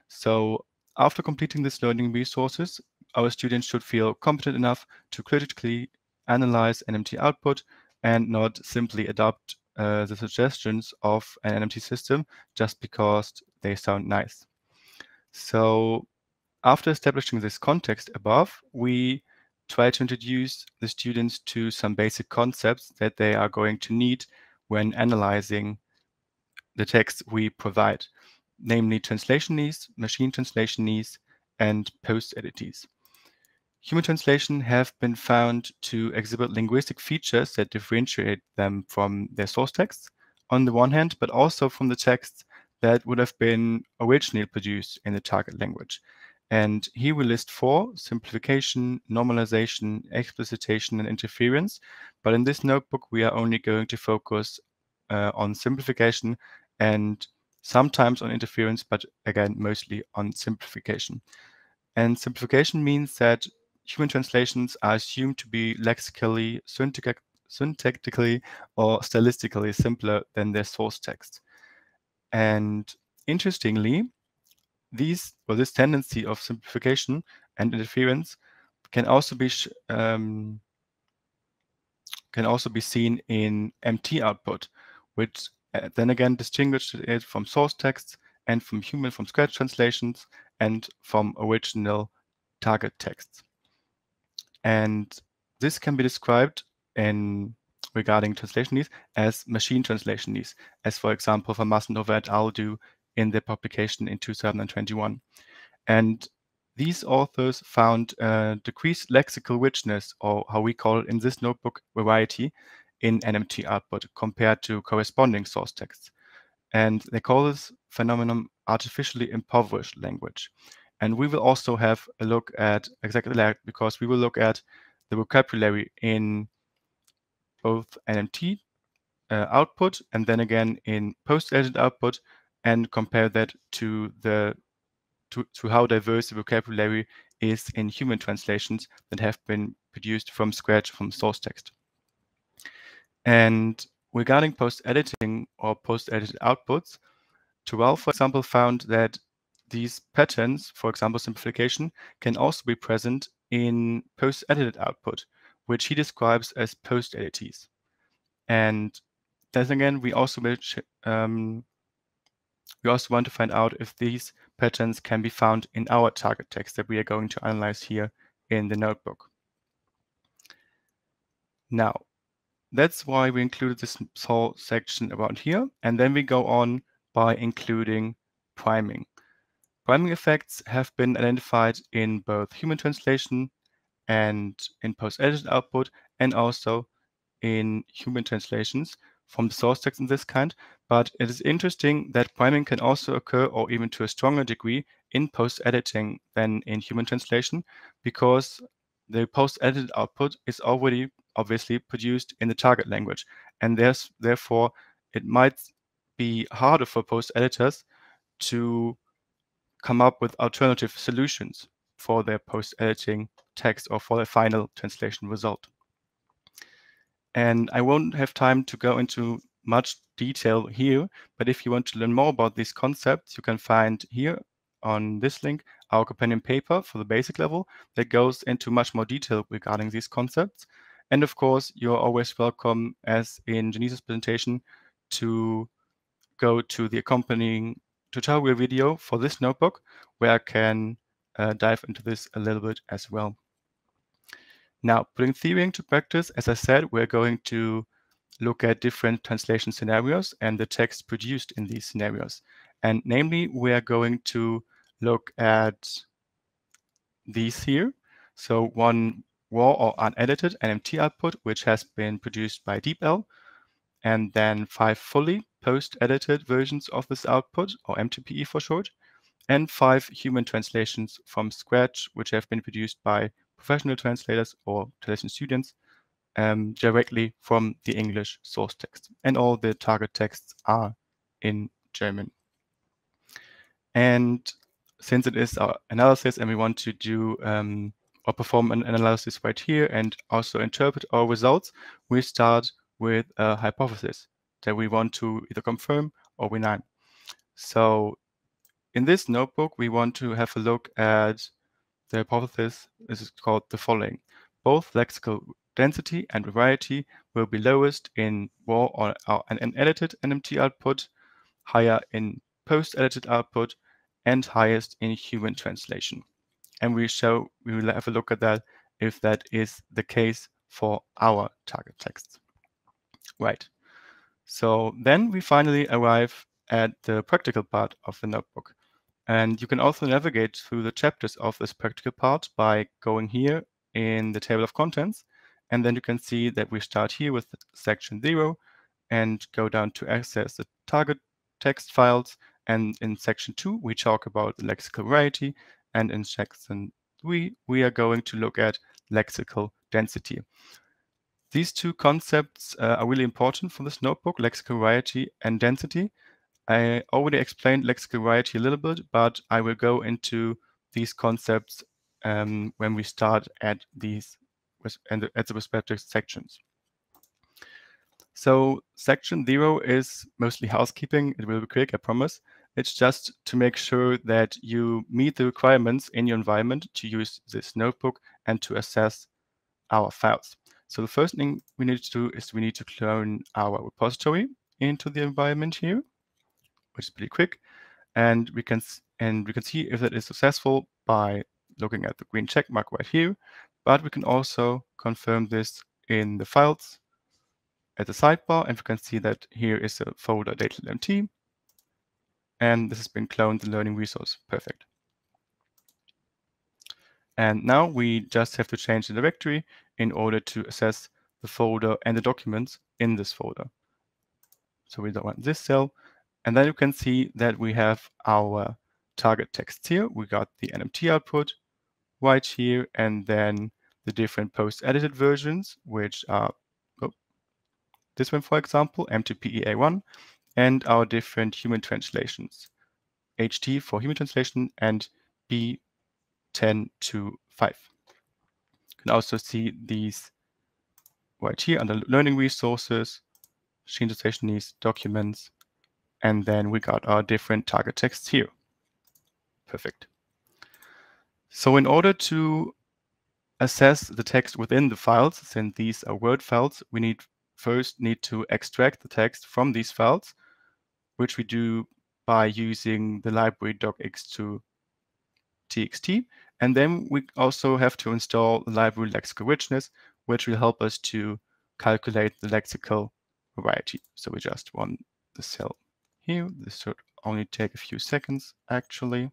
So after completing this learning resources, our students should feel competent enough to critically analyze NMT output and not simply adopt uh, the suggestions of an NMT system just because they sound nice. So after establishing this context above, we try to introduce the students to some basic concepts that they are going to need when analyzing the text we provide, namely translationese, machine translationese, and post-editese. Human translation have been found to exhibit linguistic features that differentiate them from their source texts on the one hand, but also from the texts that would have been originally produced in the target language. And here we list four, simplification, normalization, explicitation, and interference. But in this notebook, we are only going to focus uh, on simplification and sometimes on interference, but again, mostly on simplification. And simplification means that human translations are assumed to be lexically, syntactically, or stylistically simpler than their source text. And interestingly, these this tendency of simplification and interference can also be um, can also be seen in MT output, which uh, then again distinguishes it from source texts and from human from scratch translations and from original target texts. And this can be described in regarding translationese as machine translationese, as for example, Vanmassenhove et al. do in their publication in 2021. And these authors found decreased lexical richness, or how we call it in this notebook, variety, in NMT output compared to corresponding source texts. And they call this phenomenon artificially impoverished language. And we will also have a look at exactly that because we will look at the vocabulary in both NMT uh, output and then again in post-edited output and compare that to the to, to how diverse the vocabulary is in human translations that have been produced from scratch from source text. And regarding post-editing or post-edited outputs, Toral, for example, found that these patterns, for example, simplification, can also be present in post-edited output, which he describes as post-editese. And then again, we also um, we also want to find out if these patterns can be found in our target text that we are going to analyze here in the notebook. Now, that's why we included this whole section around here. And then we go on by including priming. Priming effects have been identified in both human translation and in post-edited output and also in human translations from the source text in this kind, but it is interesting that priming can also occur or even to a stronger degree in post-editing than in human translation because the post-edited output is already obviously produced in the target language. And there's, therefore, it might be harder for post-editors to come up with alternative solutions for their post-editing text or for their final translation result. And I won't have time to go into much detail here, but if you want to learn more about these concepts, you can find here on this link our companion paper for the basic level that goes into much more detail regarding these concepts. And of course, you're always welcome, as in Janiça's presentation, to go to the accompanying tutorial video for this notebook, where I can uh, dive into this a little bit as well. Now, putting theory into practice, as I said, we're going to look at different translation scenarios and the text produced in these scenarios. And namely, we're going to look at these here. So one raw or unedited NMT output, which has been produced by DeepL, and then five fully post-edited versions of this output, or MTPE for short, and five human translations from scratch, which have been produced by professional translators or translation students um, directly from the English source text. And all the target texts are in German. And since it is our analysis and we want to do um, or perform an analysis right here and also interpret our results, we start with a hypothesis that we want to either confirm or deny. So in this notebook, we want to have a look at the hypothesis This is called the following. Both lexical density and variety will be lowest in raw or, or an edited NMT output, higher in post-edited output, and highest in human translation. And we show we will have a look at that if that is the case for our target text. Right. So then we finally arrive at the practical part of the notebook. And you can also navigate through the chapters of this practical part by going here in the table of contents. And then you can see that we start here with section zero and go down to access the target text files. And in section two, we talk about lexical variety. And in section three, we are going to look at lexical density. These two concepts uh, are really important for this notebook, lexical variety and density. I already explained lexical variety a little bit, but I will go into these concepts um, when we start at these and at the respective sections. So section zero is mostly housekeeping. It will be quick, I promise. It's just to make sure that you meet the requirements in your environment to use this notebook and to assess our files. So the first thing we need to do is we need to clone our repository into the environment here, which is pretty quick. And we can and we can see if that is successful by looking at the green check mark right here. But we can also confirm this in the files at the sidebar, and we can see that here is a folder data.mt and this has been cloned the learning resource. Perfect. And now we just have to change the directory in order to access the folder and the documents in this folder. So we don't want this cell. And then you can see that we have our target text here. We got the NMT output right here, and then the different post-edited versions, which are oh, this one, for example, M2PEA1, and our different human translations. HT for human translation and B10 to 5. You can also see these right here under learning resources, machine translationese, documents, and then we got our different target texts here. Perfect. So in order to assess the text within the files, since these are Word files, we need first need to extract the text from these files which we do by using the library docx2 txt. And then we also have to install the library lexical richness, which will help us to calculate the lexical variety. So we just want the cell here. This should only take a few seconds, actually.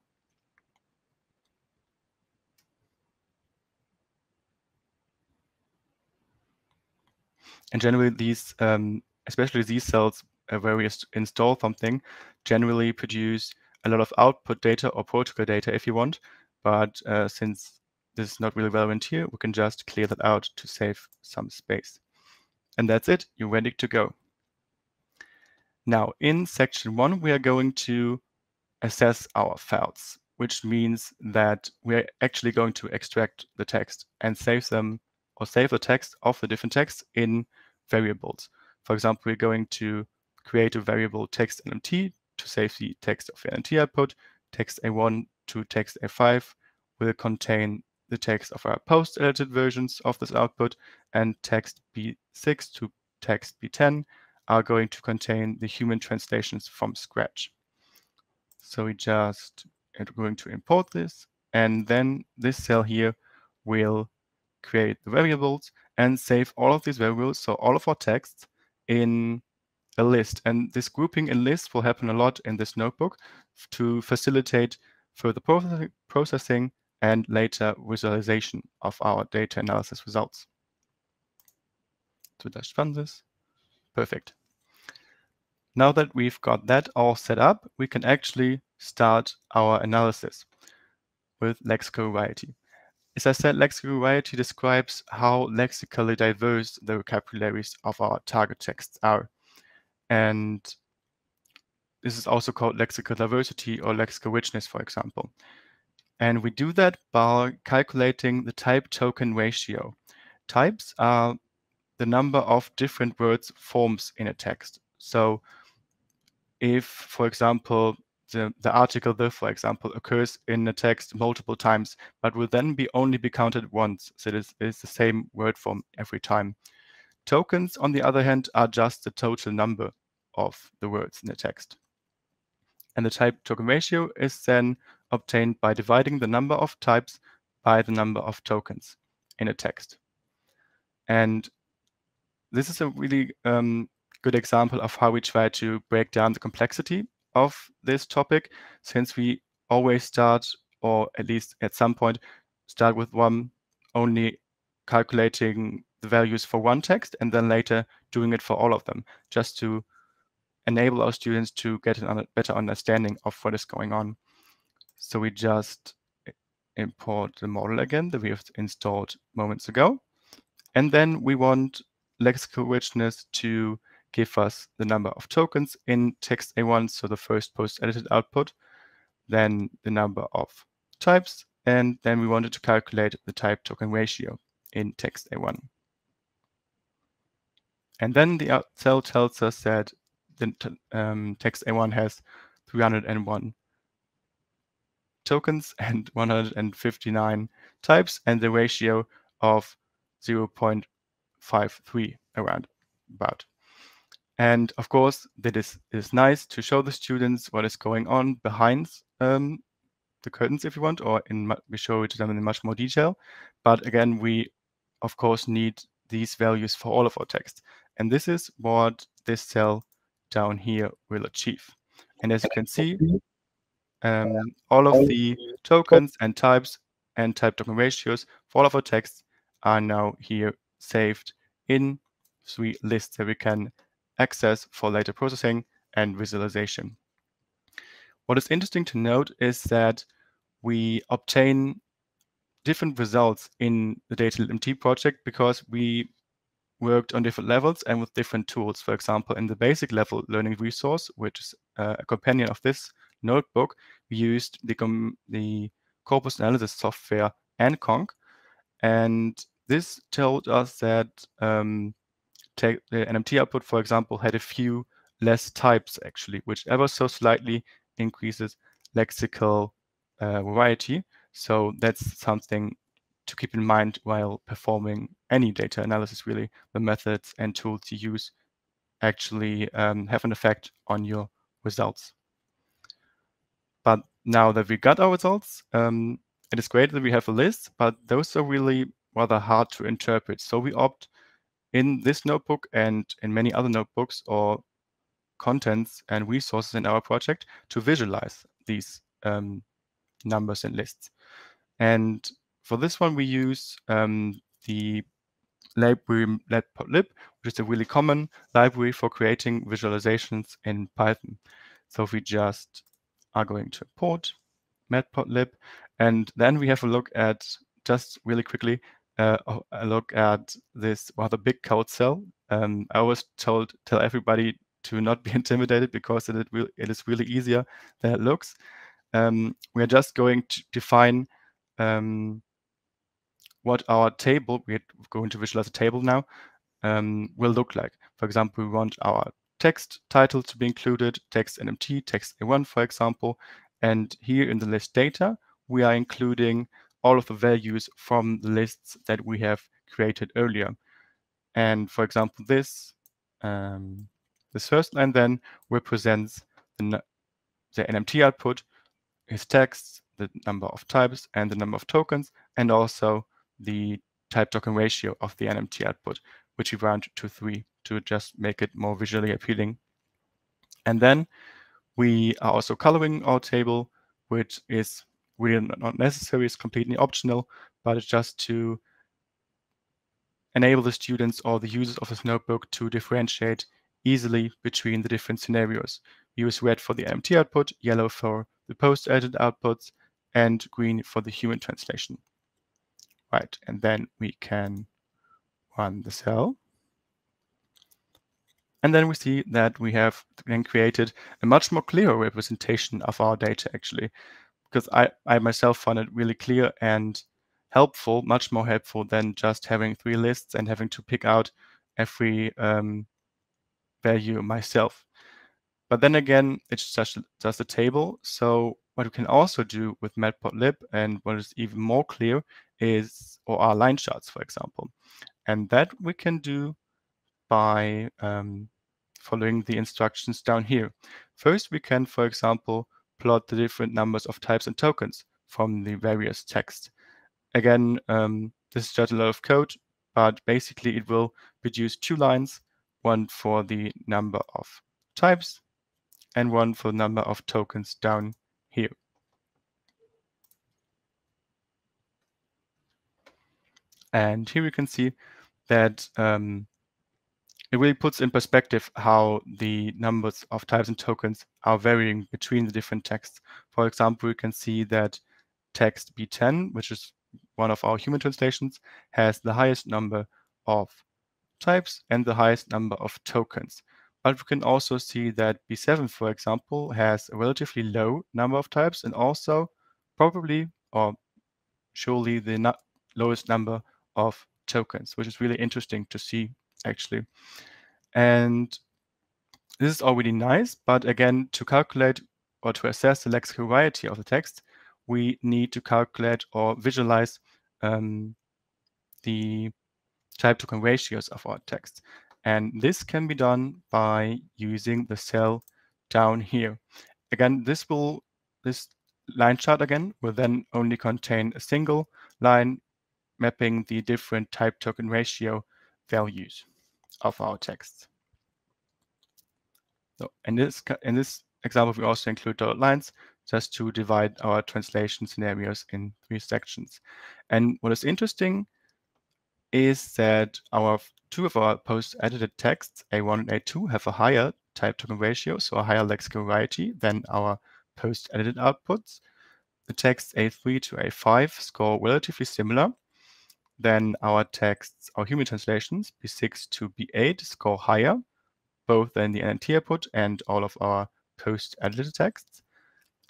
And generally, these, um, especially these cells, uh, where install something generally produce a lot of output data or protocol data if you want. But uh, since this is not really relevant here, we can just clear that out to save some space. And that's it. You're ready to go. Now, in section one, we are going to assess our files, which means that we're actually going to extract the text and save them or save the text of the different texts in variables. For example, we're going to create a variable text nmt to save the text of the NMT output. Text A1 to text A5 will contain the text of our post-edited versions of this output, and text B6 to text B10 are going to contain the human translations from scratch. So we just are going to import this, and then this cell here will create the variables and save all of these variables, so all of our texts in a list. And this grouping in lists will happen a lot in this notebook to facilitate further processing and later visualization of our data analysis results. So just run this. Perfect. Now that we've got that all set up, we can actually start our analysis with lexical variety. As I said, lexical variety describes how lexically diverse the vocabularies of our target texts are. And this is also called lexical diversity or lexical richness, for example. And we do that by calculating the type token ratio. Types are the number of different words forms in a text. So if, for example, the, the article the, for example, occurs in a text multiple times, but will then be only be counted once. So it is, it is the same word form every time. Tokens, on the other hand, are just the total number of the words in the text. And the type token ratio is then obtained by dividing the number of types by the number of tokens in a text. And this is a really um, good example of how we try to break down the complexity of this topic, since we always start, or at least at some point, start with one only calculating the values for one text and then later doing it for all of them, just to enable our students to get a better understanding of what is going on. So we just import the model again that we have installed moments ago. And then we want lexical richness to give us the number of tokens in text A1, so the first post-edited output, then the number of types, and then we wanted to calculate the type token ratio in text A1. And then the cell tells us that the um, text A1 has 301 tokens and 159 types and the ratio of 0.53 around about. And of course, that is, is nice to show the students what is going on behind um, the curtains, if you want, or in we show it to them in much more detail. But again, we of course need these values for all of our text. And this is what this cell down here will achieve. And as you can see, um, all of the tokens and types and type token ratios for all of our texts are now here saved in three lists that we can access for later processing and visualization. What is interesting to note is that we obtain different results in the Data MT project because we worked on different levels and with different tools. For example, in the basic level learning resource, which is uh, a companion of this notebook, we used the, the corpus analysis software AntConc. And this told us that um, the NMT output, for example, had a few less types actually, which ever so slightly increases lexical uh, variety. So that's something to keep in mind while performing any data analysis, really. The methods and tools you use actually um, have an effect on your results. But now that we got our results, um, it is great that we have a list, but those are really rather hard to interpret. So we opt in this notebook and in many other notebooks or contents and resources in our project to visualize these um, numbers and lists. And for this one, we use um, the library which is a really common library for creating visualizations in Python. So we just are going to import matplotlib, and then we have a look at, just really quickly, uh, a look at this rather big code cell. Um, I always told tell everybody to not be intimidated because it, it is really easier than it looks. Um, we are just going to define um, what our table, we're going to visualize a table now, um, will look like. For example, we want our text title to be included, text NMT, text A1, for example. And here in the list data, we are including all of the values from the lists that we have created earlier. And for example, this, um, this first line then represents the, the NMT output, is text, the number of types and the number of tokens, and also the type token ratio of the NMT output, which we round to three to just make it more visually appealing. And then we are also coloring our table, which is really not necessary, it's completely optional, but it's just to enable the students or the users of this notebook to differentiate easily between the different scenarios. We use red for the NMT output, yellow for the post-edited outputs, and green for the human translation. Right, and then we can run the cell. And then we see that we have then created a much more clear representation of our data actually, because I, I myself found it really clear and helpful, much more helpful than just having three lists and having to pick out every um, value myself. But then again, it's just, just a table. So what we can also do with matplotlib and what is even more clear is, or are line charts, for example. And that we can do by um, following the instructions down here. First, we can, for example, plot the different numbers of types and tokens from the various text. Again, um, this is just a lot of code, but basically it will produce two lines, one for the number of types and one for the number of tokens down here. And here we can see that um, it really puts in perspective how the numbers of types and tokens are varying between the different texts. For example, we can see that text B10, which is one of our human translations, has the highest number of types and the highest number of tokens. But we can also see that B7, for example, has a relatively low number of types and also probably or surely the lowest number of tokens, which is really interesting to see actually. And this is already nice, but again, to calculate or to assess the lexical variety of the text, we need to calculate or visualize um, the type token ratios of our text. And this can be done by using the cell down here. Again, this will this line chart again will then only contain a single line mapping the different type token ratio values of our text. So in this in this example, we also include dotted lines just to divide our translation scenarios in three sections. And what is interesting is that our two of our post-edited texts, A1 and A2, have a higher type token ratio, so a higher lexical variety than our post-edited outputs. The texts A3 to A5 score relatively similar. Then our texts, our human translations, B6 to B8 score higher, both than the NMT output and all of our post-edited texts.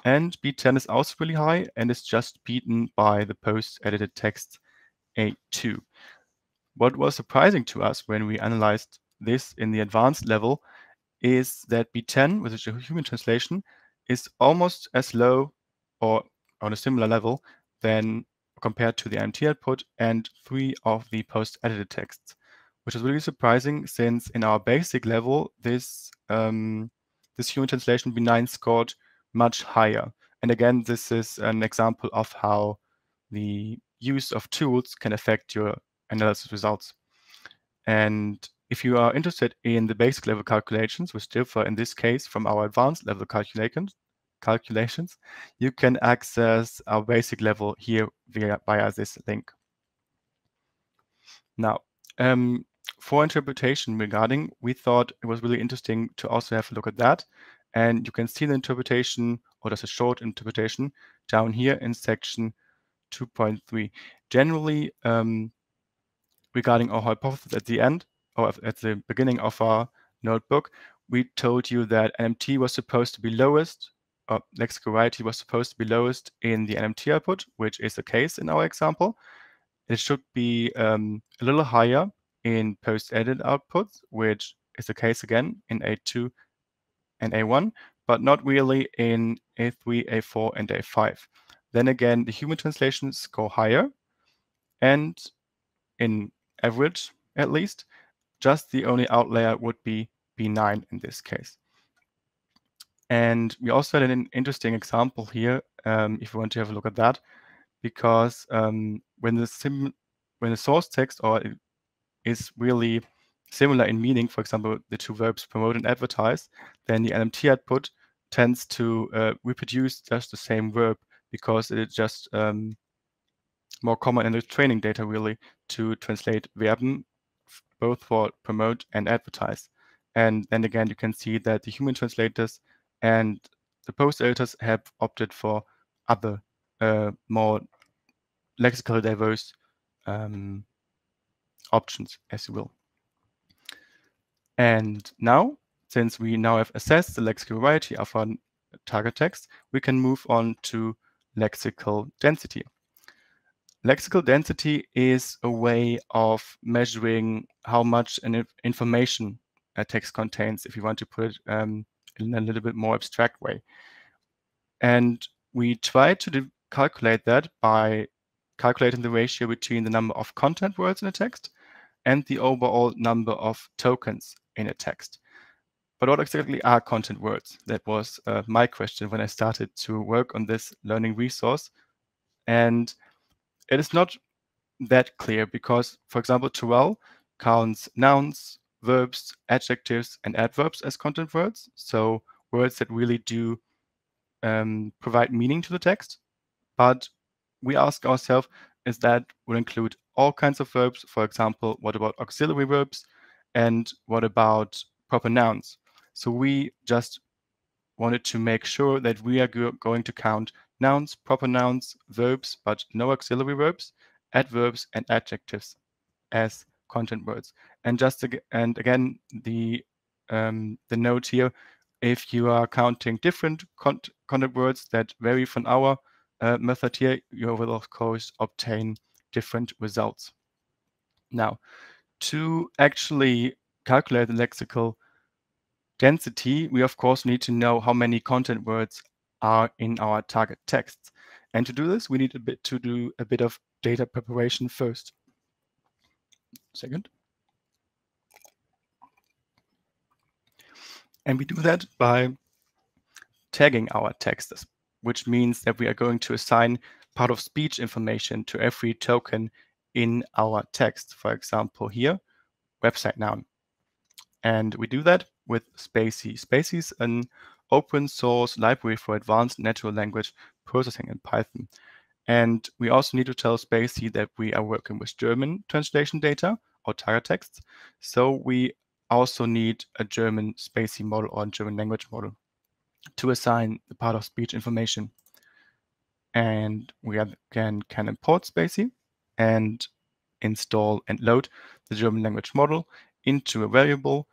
And B10 is also really high and is just beaten by the post-edited text A2. What was surprising to us when we analyzed this in the advanced level is that B10, with a human translation, is almost as low or on a similar level than compared to the NMT output and three of the post-edited texts, which is really surprising since in our basic level, this um, this human translation B9 scored much higher. And again, this is an example of how the use of tools can affect your analysis results. And if you are interested in the basic level calculations, which differ in this case from our advanced level calculations, calculations, you can access our basic level here via, via this link. Now, um, for interpretation regarding, we thought it was really interesting to also have a look at that. And you can see the interpretation, or just a short interpretation, down here in section 2.3. Generally, um, regarding our hypothesis at the end or at the beginning of our notebook, we told you that NMT was supposed to be lowest, or lexical variety was supposed to be lowest in the NMT output, which is the case in our example. It should be um, a little higher in post-edit outputs, which is the case again in A2 and A1, but not really in A3, A4, and A5. Then again, the human translations go higher, and in average at least. Just the only outlier would be B9 in this case. And we also had an interesting example here, um, if you want to have a look at that, because um, when the sim when the source text or is really similar in meaning, for example, the two verbs promote and advertise, then the NMT output tends to uh, reproduce just the same verb because it is just um, more common in the training data really to translate werben both for promote and advertise. And then again, you can see that the human translators and the post editors have opted for other uh, more lexically diverse um, options, as you will. And now, since we now have assessed the lexical variety of our target text, we can move on to lexical density. Lexical density is a way of measuring how much an information a text contains, if you want to put it um, in a little bit more abstract way. And we try to calculate that by calculating the ratio between the number of content words in a text and the overall number of tokens in a text. But what exactly are content words? That was uh, my question when I started to work on this learning resource. And it is not that clear because, for example, Toral counts nouns, verbs, adjectives, and adverbs as content words. So words that really do um, provide meaning to the text. But we ask ourselves, is that will include all kinds of verbs? For example, what about auxiliary verbs? And what about proper nouns? So we just wanted to make sure that we are go going to count nouns, proper nouns, verbs, but no auxiliary verbs, adverbs, and adjectives as content words. And just and again, the um, the note here, if you are counting different content words that vary from our uh, method here, you will of course obtain different results. Now, to actually calculate the lexical density, we of course need to know how many content words are in our target texts. And to do this, we need a bit to do a bit of data preparation first. Second. And we do that by tagging our texts, which means that we are going to assign part of speech information to every token in our text. For example, here, website noun. And we do that with spaCy. spaCy is an open source library for advanced natural language processing in Python. And we also need to tell spaCy that we are working with German translation data or target texts. So we also need a German spaCy model or a German language model to assign the part of speech information. And we again can import spaCy and install and load the German language model into a variable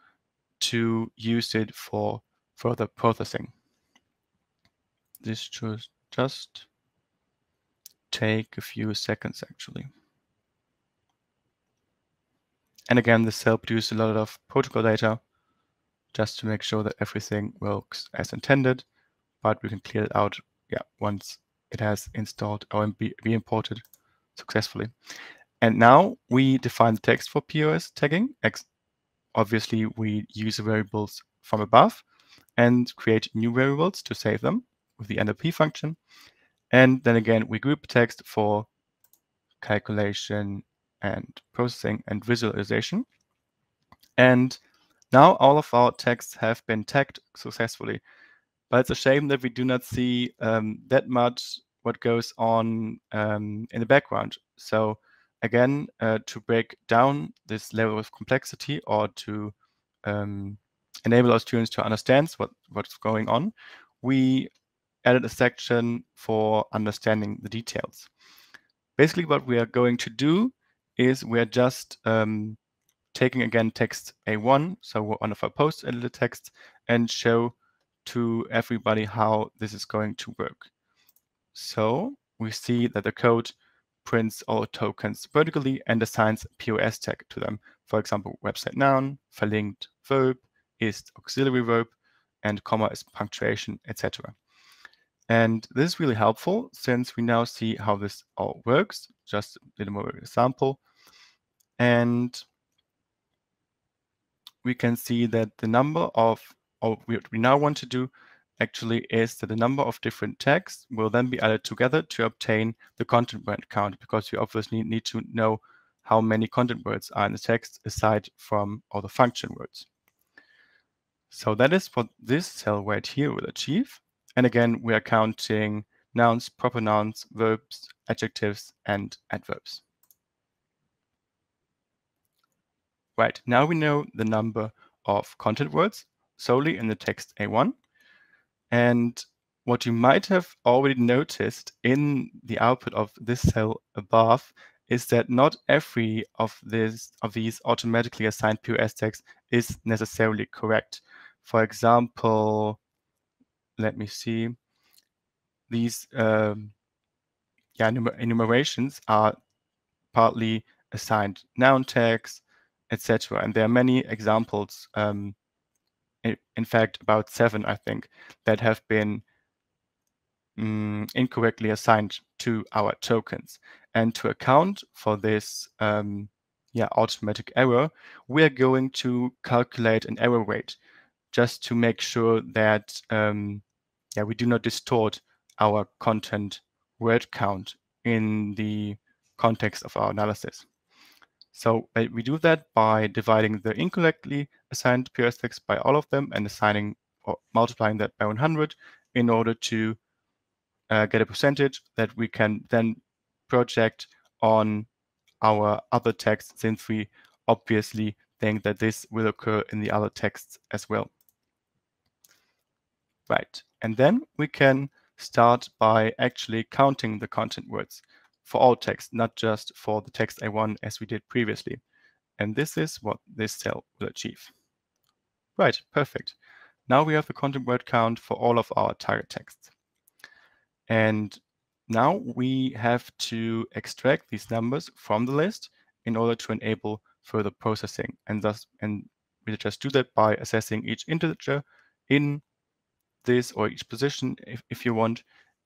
to use it for further processing. This should just take a few seconds actually. And again, this cell produces a lot of protocol data just to make sure that everything works as intended, but we can clear it out yeah, once it has installed or be, be imported successfully. And now we define the text for POS tagging. Obviously, we use the variables from above and create new variables to save them with the NLP function. And then again, we group text for calculation and processing and visualization. And now all of our texts have been tagged successfully. But it's a shame that we do not see um, that much what goes on um, in the background. So again, uh, to break down this level of complexity or to um, enable our students to understand what, what's going on, we added a section for understanding the details. Basically, what we are going to do is we are just um, taking again text A1, so one of our post edited texts, and show to everybody how this is going to work. So we see that the code prints all tokens vertically and assigns POS tag to them. For example, website noun, verlinked verb, is auxiliary verb, and comma is punctuation, etc. And this is really helpful since we now see how this all works. Just a little more example. And we can see that the number of, or what we now want to do actually is that the number of different tags will then be added together to obtain the content word count because we obviously need to know how many content words are in the text aside from all the function words. So that is what this cell right here will achieve. And again, we are counting nouns, proper nouns, verbs, adjectives, and adverbs. Right, now we know the number of content words solely in the text A1. And what you might have already noticed in the output of this cell above is that not every of this of these automatically assigned POS tags is necessarily correct. For example, let me see. These um, yeah, enumerations are partly assigned noun tags, etc. And there are many examples um, in fact, about seven, I think, that have been um, incorrectly assigned to our tokens. And to account for this um, yeah, automatic error, we are going to calculate an error rate just to make sure that um, yeah, we do not distort our content word count in the context of our analysis. So uh, we do that by dividing the incorrectly assigned POS tags by all of them and assigning or multiplying that by 100 in order to uh, get a percentage that we can then project on our other texts since we obviously think that this will occur in the other texts as well. Right, and then we can start by actually counting the content words for all text, not just for the text A1 as we did previously. And this is what this cell will achieve. Right, perfect. Now we have the content word count for all of our target texts. And now we have to extract these numbers from the list in order to enable further processing and thus and we just do that by assessing each integer in this or each position, if, if you want,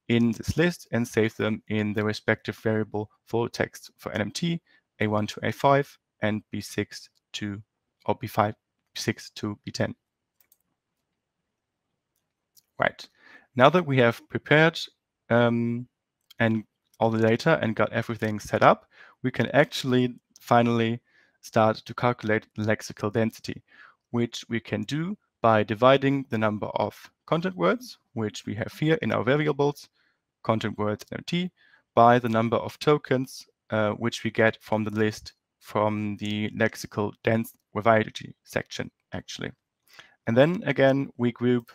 in this list and save them in the respective variable full text for NMT, A1 to A5, and B6 to, or B5, 6 to B10. Right. Now that we have prepared um, and all the data and got everything set up, we can actually finally start to calculate lexical density, which we can do by dividing the number of content words, which we have here in our variables, content words MT, by the number of tokens, uh, which we get from the list from the lexical dense variety section, actually. And then again, we group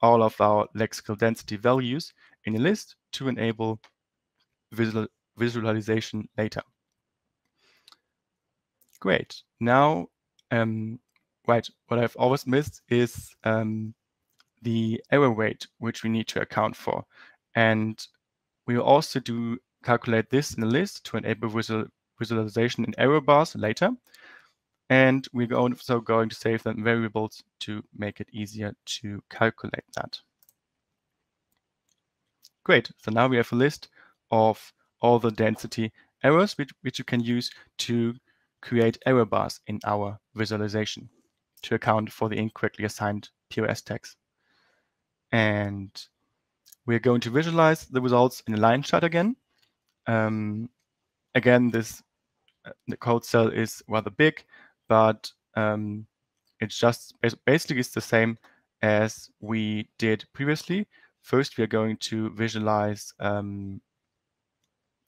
all of our lexical density values in a list to enable visual, visualization later. Great. Now, um, right, what I've always missed is um, the error rate, which we need to account for. And we will also do calculate this in a list to enable visual, visualization in error bars later. And we're also going to save them variables to make it easier to calculate that. Great. So now we have a list of all the density errors which, which you can use to create error bars in our visualization to account for the incorrectly assigned POS tags. And we're going to visualize the results in a line chart again. Um, again, this uh, the code cell is rather big, but um, it's just basically it's the same as we did previously. First, we are going to visualize um,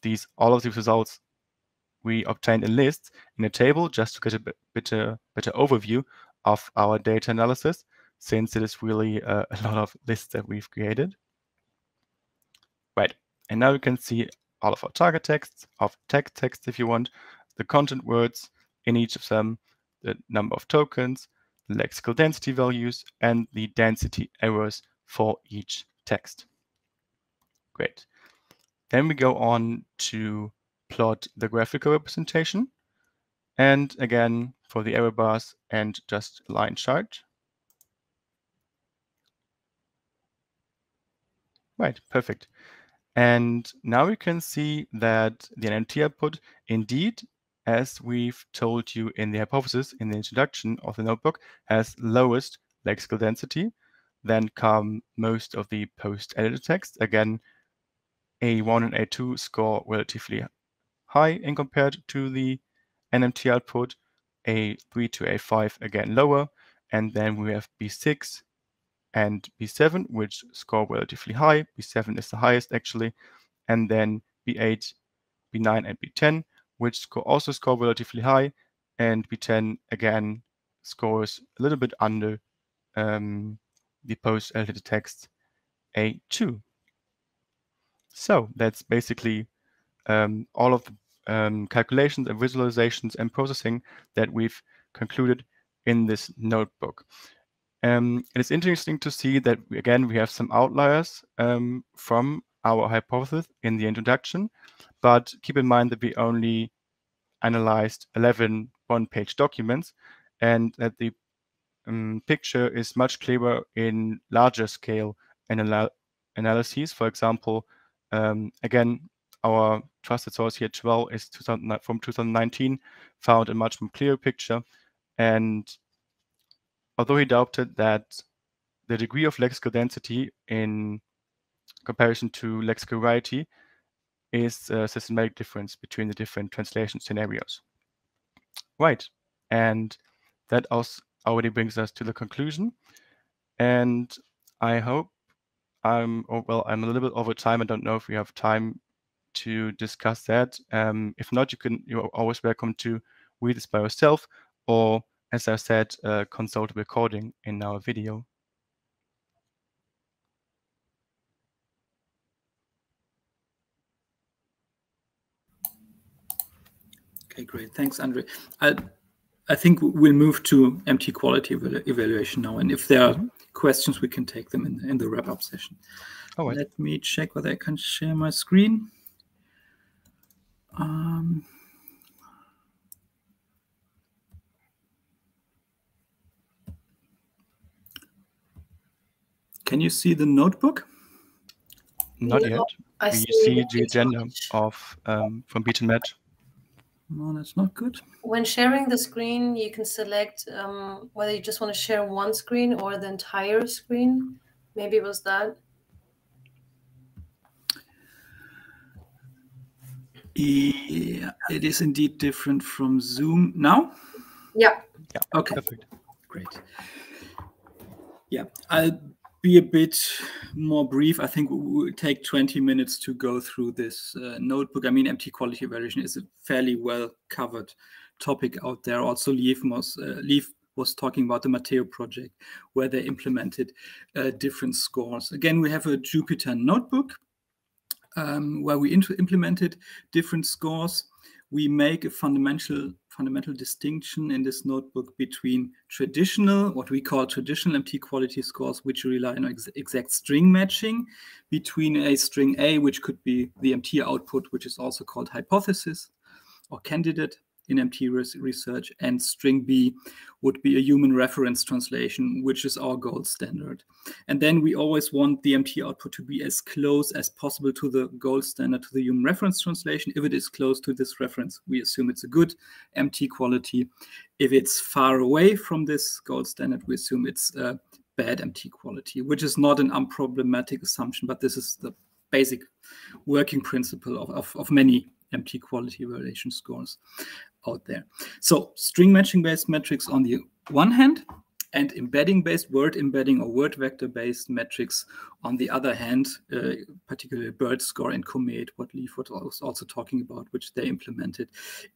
these all of these results we obtained in lists in a table just to get a bit better, better overview of our data analysis, since it is really uh, a lot of lists that we've created. Right, and now you can see all of our target texts, of text text if you want, the content words in each of them, the number of tokens, the lexical density values, and the density errors for each text. Great. Then we go on to plot the graphical representation. And again, for the error bars and just line chart. Right, perfect. And now we can see that the NMT output indeed, as we've told you in the hypothesis in the introduction of the notebook, has lowest lexical density. Then come most of the post-edited text. Again, A1 and A2 score relatively high in compared to the NMT output, A3 to A5 again lower, and then we have B6 and B7, which score relatively high. B7 is the highest actually, and then B8, B9, and B10, which score also score relatively high, and B10 again scores a little bit under um, the post-edited text A2. So that's basically um, all of the um, calculations and visualizations and processing that we've concluded in this notebook. Um, it is interesting to see that, again, we have some outliers um, from our hypothesis in the introduction, but keep in mind that we only analyzed 11 one-page documents and that the um, picture is much clearer in larger scale anal analyses. For example, um, again, our trusted source here, 12, is 2000, from 2019, found a much more clear picture. And although he doubted that the degree of lexical density in comparison to lexical variety is a systematic difference between the different translation scenarios. Right, and that also already brings us to the conclusion. And I hope I'm, oh, well, I'm a little bit over time. I don't know if we have time to discuss that. Um, if not, you can you're always welcome to read this by yourself, or as I said, uh, consult the recording in our video. Okay, great. Thanks, Andre. I, I think we'll move to MT quality evaluation now. And if there are questions, we can take them in, in the wrap-up session. All right. Let me check whether I can share my screen. Um, can you see the notebook? Not no, yet. I you see, the agenda of um, from BeatonMed. No, that's not good. When sharing the screen, you can select um, whether you just want to share one screen or the entire screen. Maybe it was that. Yeah, it is indeed different from Zoom now. Yeah. Yeah. Okay, Perfect. great. Yeah, I'll be a bit more brief. I think we'll take 20 minutes to go through this uh, notebook. I mean, MT quality evaluation is a fairly well covered topic out there. Also, Lieve was, uh, Lieve was talking about the MATEO project where they implemented uh, different scores. Again, we have a Jupyter notebook um, where we implemented different scores. We make a fundamental fundamental distinction in this notebook between traditional, what we call traditional MT quality scores, which rely on ex- exact string matching between a string A, which could be the MT output, which is also called hypothesis or candidate in MT research, and string B would be a human reference translation, which is our gold standard. And then we always want the MT output to be as close as possible to the gold standard, to the human reference translation. If it is close to this reference, we assume it's a good MT quality. If it's far away from this gold standard, we assume it's a bad MT quality, which is not an unproblematic assumption, but this is the basic working principle of, of, of many MT quality evaluation scores out there. So string matching based metrics on the one hand, and embedding based word embedding or word vector based metrics on the other hand, uh, particularly BERT score and Comet, what Lieve was also talking about, which they implemented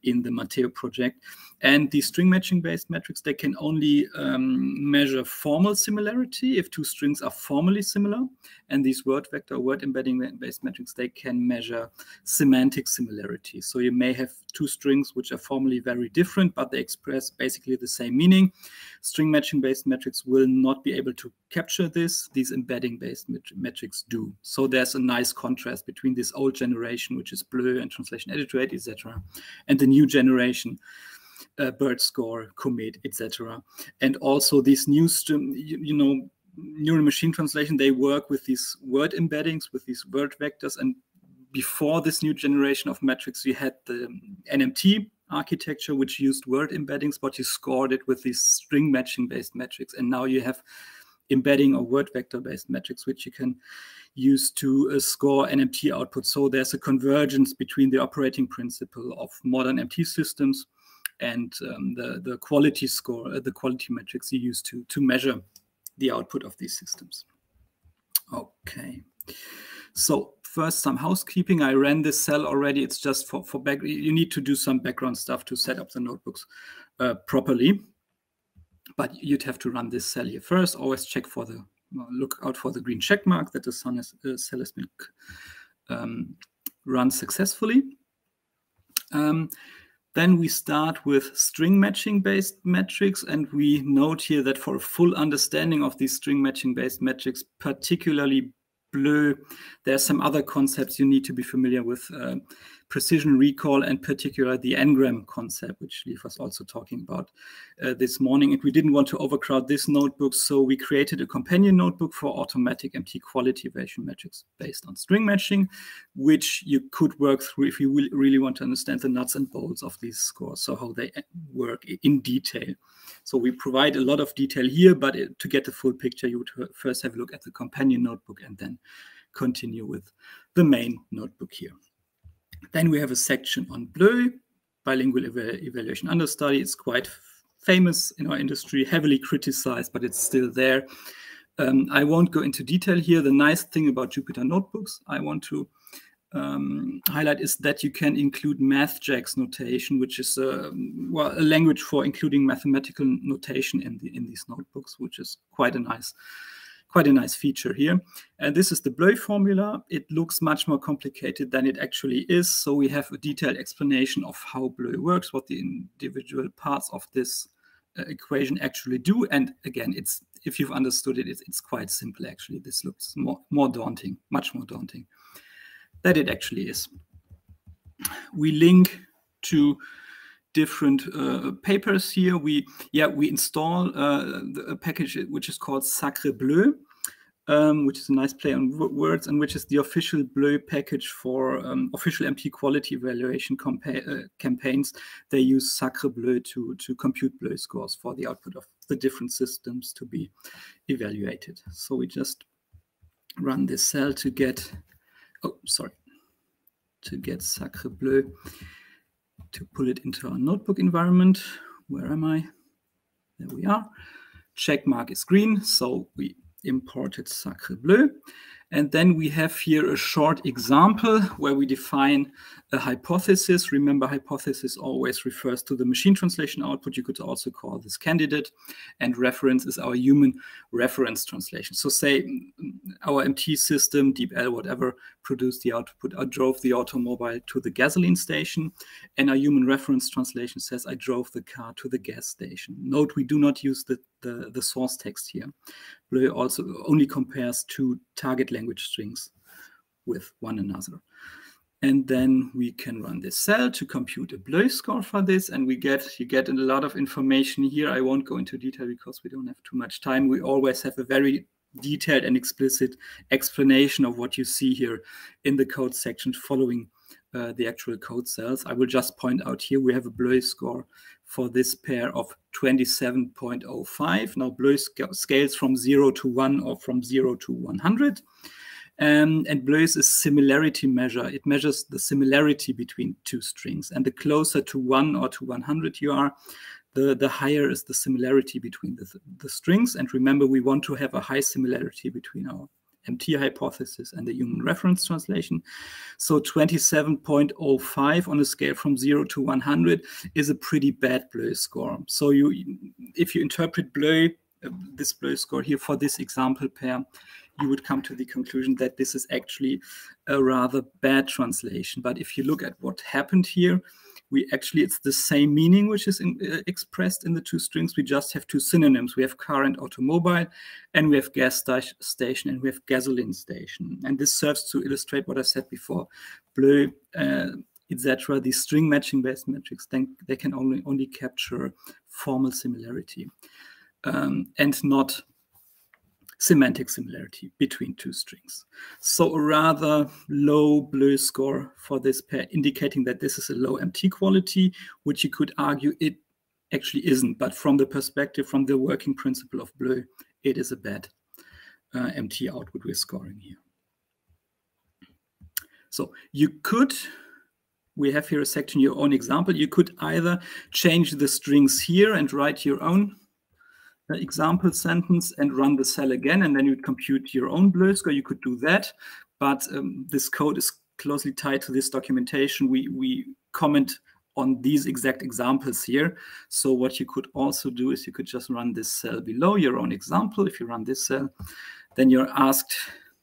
in the MATEO project. And these string matching based metrics, they can only um, measure formal similarity if two strings are formally similar. And these word vector, word embedding based metrics, they can measure semantic similarity. So you may have two strings which are formally very different, but they express basically the same meaning. String matching based metrics will not be able to capture this. These embedding based met metrics do. So there's a nice contrast between this old generation, which is BLEU and translation editor rate, etc., and the new generation. Uh, BERT score, Comet, etc. And also these new, you, you know, neural machine translation, they work with these word embeddings, with these word vectors. And before this new generation of metrics, you had the NMT architecture, which used word embeddings, but you scored it with these string matching based metrics. And now you have embedding or word vector based metrics, which you can use to uh, score NMT output. So there's a convergence between the operating principle of modern MT systems and um, the, the quality score, uh, the quality metrics you use to, to measure the output of these systems. Okay. So first, some housekeeping. I ran this cell already. It's just for, for back. You need to do some background stuff to set up the notebooks uh, properly. But you'd have to run this cell here first. Always check for the, look out for the green check mark that the sun is, uh, cell has been um, run successfully. Um, then we start with string matching based metrics. And we note here that for a full understanding of these string matching based metrics, particularly BLEU, there are some other concepts you need to be familiar with. Uh, precision recall and particularly the n-gram concept, which Lieve was also talking about uh, this morning. And we didn't want to overcrowd this notebook, so we created a companion notebook for automatic MT quality evaluation metrics based on string matching, which you could work through if you really want to understand the nuts and bolts of these scores, so how they work in detail. So we provide a lot of detail here, but to get the full picture, you would first have a look at the companion notebook and then continue with the main notebook here. Then we have a section on BLEU, bilingual ev evaluation understudy. It's quite famous in our industry, heavily criticized, but it's still there. Um, I won't go into detail here. The nice thing about Jupyter Notebooks I want to um, highlight is that you can include MathJax notation, which is a, well, a language for including mathematical notation in, the, in these notebooks, which is quite a nice quite a nice feature here. And this is the BLEU formula. It looks much more complicated than it actually is. So we have a detailed explanation of how BLEU works, what the individual parts of this uh, equation actually do. And again, it's if you've understood it, it's, it's quite simple actually. This looks more, more daunting, much more daunting than it actually is. We link to different uh, papers here. We yeah we install uh, a package which is called SacreBLEU, um, which is a nice play on words, and which is the official BLEU package for um, official MT quality evaluation uh, campaigns. They use SacreBLEU to, to compute BLEU scores for the output of the different systems to be evaluated. So we just run this cell to get, oh, sorry, to get SacreBLEU, to pull it into our notebook environment. Where am I? There we are. Check mark is green, so we imported SacreBLEU. And then we have here a short example where we define a hypothesis. Remember, hypothesis always refers to the machine translation output. You could also call this candidate. And reference is our human reference translation. So say mm, our MT system, DeepL, whatever, produced the output. I drove the automobile to the gasoline station. And our human reference translation says I drove the car to the gas station. Note, we do not use the, the, the source text here. BLEU also only compares two target language strings with one another. And then we can run this cell to compute a BLEU score for this. And we get, you get a lot of information here. I won't go into detail because we don't have too much time. We always have a very detailed and explicit explanation of what you see here in the code section following uh, the actual code cells. I will just point out here we have a BLEU score for this pair of 27.05. Now BLEU sc scales from 0 to 1 or from 0 to 100. Um, and BLEU is a similarity measure. It measures the similarity between two strings. And the closer to 1 or to 100 you are, the, the higher is the similarity between the, the strings. And remember, we want to have a high similarity between our MT hypothesis and the human reference translation. So 27.05 on a scale from 0 to 100 is a pretty bad BLEU score. So you, if you interpret BLEU, uh, this BLEU score here for this example pair, you would come to the conclusion that this is actually a rather bad translation. But if you look at what happened here, we actually, it's the same meaning which is in, uh, expressed in the two strings. We just have two synonyms. We have car and automobile, and we have gas st station, and we have gasoline station. And this serves to illustrate what I said before. BLEU, uh, etc. These string matching based metrics, then they can only, only capture formal similarity um, and not semantic similarity between two strings. So a rather low BLEU score for this pair, indicating that this is a low MT quality, which you could argue it actually isn't. But from the perspective, from the working principle of BLEU, it is a bad uh, MT output we're scoring here. So you could, we have here a section, your own example. You could either change the strings here and write your own example sentence and run the cell again, and then you'd compute your own BLEU score. You could do that, but um, this code is closely tied to this documentation. We, we comment on these exact examples here. So what you could also do is you could just run this cell below your own example. If you run this cell, then you're asked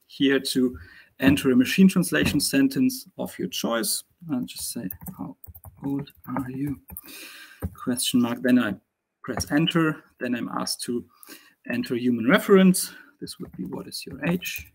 here to enter a machine translation sentence of your choice. I'll just say, how old are you? Question mark. Then I press enter. Then I'm asked to enter human reference. This would be what is your age?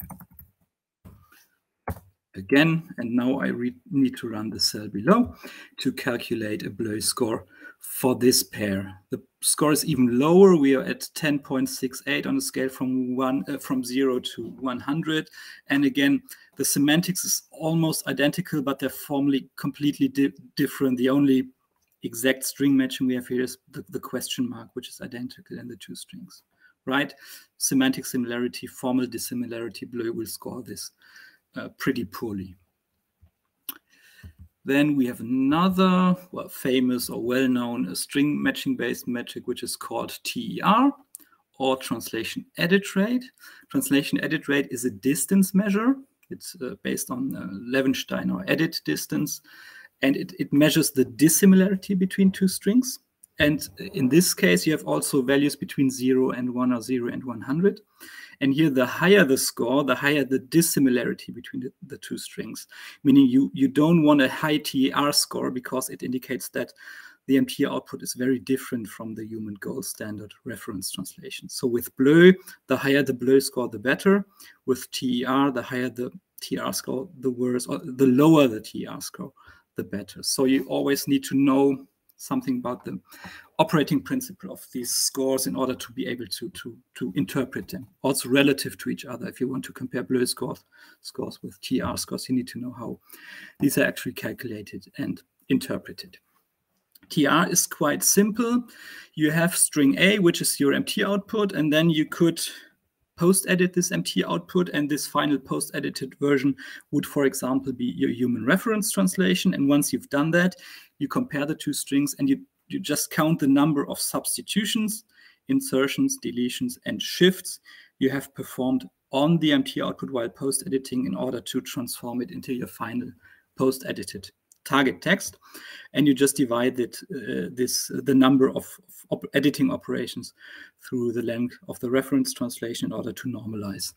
Again, and now I need to run the cell below to calculate a BLEU score for this pair. The score is even lower. We are at 10.68 on a scale from one uh, from zero to 100. And again, the semantics is almost identical, but they're formally completely di different. The only exact string matching we have here is the, the question mark, which is identical in the two strings, right? Semantic similarity, formal dissimilarity, BLEU will score this uh, pretty poorly. Then we have another well, famous or well-known uh, string matching-based metric, which is called TER, or translation edit rate. Translation edit rate is a distance measure. It's uh, based on uh, Levenshtein or edit distance and it, it measures the dissimilarity between two strings. And in this case, you have also values between 0 and 1 or 0 and 100. And here, the higher the score, the higher the dissimilarity between the, the two strings, meaning you, you don't want a high TER score because it indicates that the MT output is very different from the human gold standard reference translation. So with BLEU, the higher the BLEU score, the better. With TER, the higher the TER score, the worse, or the lower the TER score, the better. So you always need to know something about the operating principle of these scores in order to be able to to to interpret them. Also relative to each other. If you want to compare bleu scores scores with TER scores you need to know how these are actually calculated and interpreted. TER is quite simple. You have string a which is your mt output and then you could post edit this MT output and this final post edited version would, for example, be your human reference translation. And once you've done that, you compare the two strings and you, you just count the number of substitutions, insertions, deletions, and shifts you have performed on the MT output while post editing in order to transform it into your final post edited target text and you just divide it, uh, this the number of, of op editing operations through the length of the reference translation in order to normalize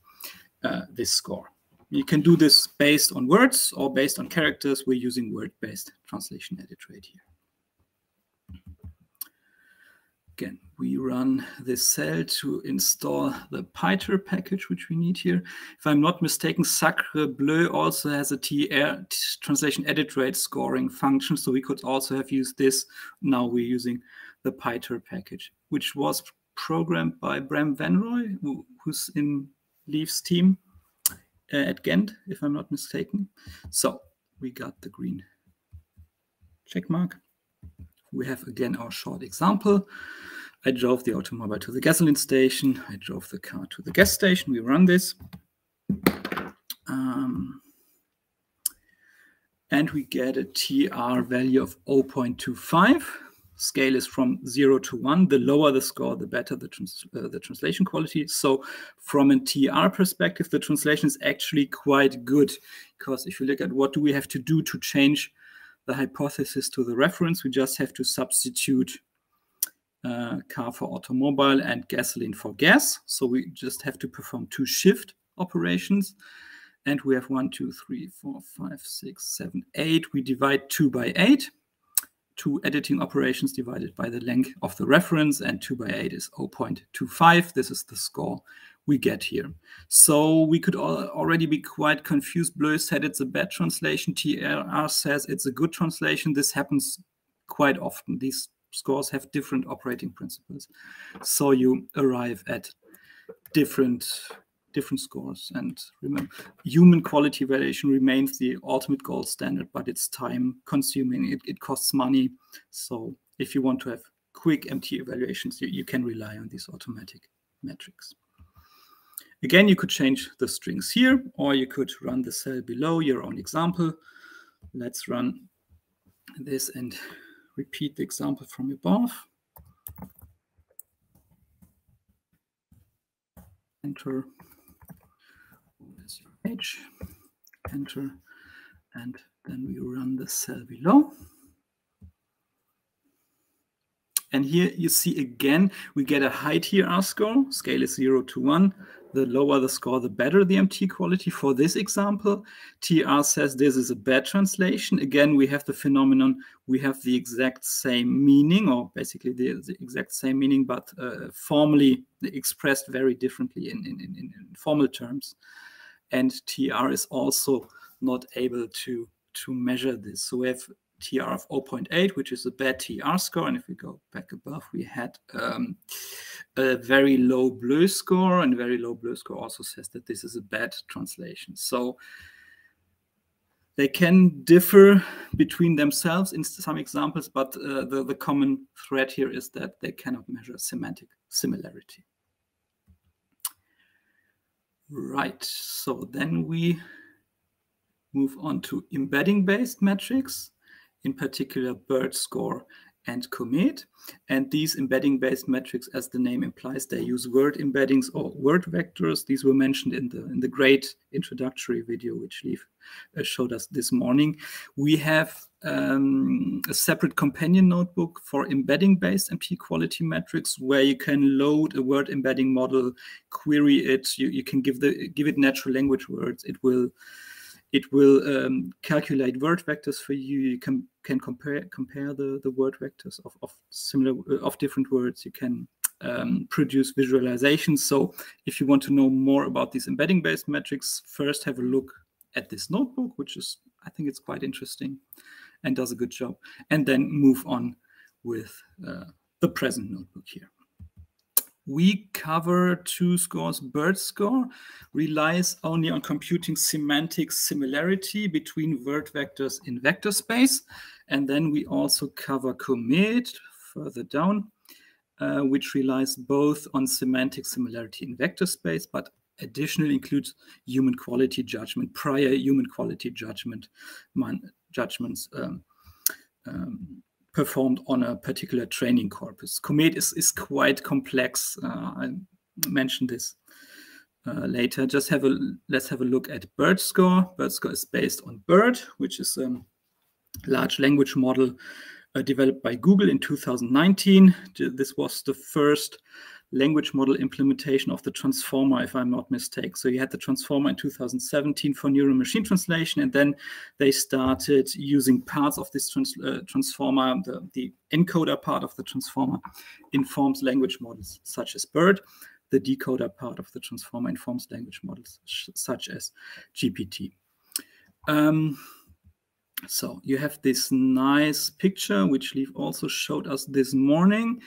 uh, this score. You can do this based on words or based on characters. We're using word-based translation edit rate here. Again, we run this cell to install the Pyter package, which we need here. If I'm not mistaken, SacreBLEU also has a TER, translation edit rate scoring function, so we could also have used this. Now we're using the Pyter package, which was programmed by Bram Vanroy, who, who's in Lieve's team uh, at Ghent, if I'm not mistaken. So we got the green check mark. We have again our short example. I drove the automobile to the gasoline station. I drove the car to the gas station. We run this. Um, and we get a TER value of 0.25. Scale is from 0 to 1. The lower the score, the better the, trans uh, the translation quality. So from a TER perspective, the translation is actually quite good because if you look at what do we have to do to change the hypothesis to the reference, we just have to substitute uh, car for automobile and gasoline for gas. So we just have to perform two shift operations. And we have one, two, three, four, five, six, seven, eight. We divide two by eight. Two editing operations divided by the length of the reference, and two by eight is 0.25. This is the score we get here. So we could already be quite confused. Bleu said it's a bad translation. TER says it's a good translation. This happens quite often. These scores have different operating principles. So you arrive at different different scores. And remember, human quality evaluation remains the ultimate gold standard, but it's time consuming. It, it costs money. So if you want to have quick MT evaluations, you, you can rely on these automatic metrics. Again, you could change the strings here, or you could run the cell below your own example. Let's run this and repeat the example from above. Enter page, enter, and then we run the cell below. And here you see again, we get a high TER score, scale is 0 to 1. The lower the score, the better the MT quality. For this example, TER says this is a bad translation. Again, we have the phenomenon, we have the exact same meaning, or basically the, the exact same meaning, but uh, formally expressed very differently in, in, in, in formal terms. And TR is also not able to, to measure this. So we have TER of 0.8, which is a bad TER score. And if we go back above, we had um, a very low BLEU score, and very low BLEU score also says that this is a bad translation. So they can differ between themselves in some examples, but uh, the, the common thread here is that they cannot measure semantic similarity. Right, so then we move on to embedding-based metrics in particular BERT score and Comet. And these embedding-based metrics, as the name implies, they use word embeddings or word vectors. These were mentioned in the in the great introductory video which Lieve uh, showed us this morning. We have um, a separate companion notebook for embedding-based MT quality metrics, where you can load a word embedding model, query it. You, you can give the give it natural language words. It will it will um, calculate word vectors for you. You can can compare compare the the word vectors of of similar uh, of different words. You can um, produce visualizations. So if you want to know more about these embedding based metrics, first have a look at this notebook, which is I think it's quite interesting and does a good job, and then move on with uh, the present notebook here. We cover two scores. BERT score relies only on computing semantic similarity between word vectors in vector space. And then we also cover Comet further down, uh, which relies both on semantic similarity in vector space, but additionally includes human quality judgment, prior human quality judgment judgments um, um, performed on a particular training corpus. Comet is, is quite complex. Uh, I mentioned this uh, later. Just have a let's have a look at BERT score. BERT score is based on BERT, which is a large language model uh, developed by Google in 2019. This was the first language model implementation of the transformer, if I'm not mistaken. So you had the transformer in 2017 for neural machine translation, and then they started using parts of this trans uh, transformer, the, the encoder part of the transformer, informs language models such as BERT. The decoder part of the transformer informs language models such as GPT. Um, so you have this nice picture, which Lieve also showed us this morning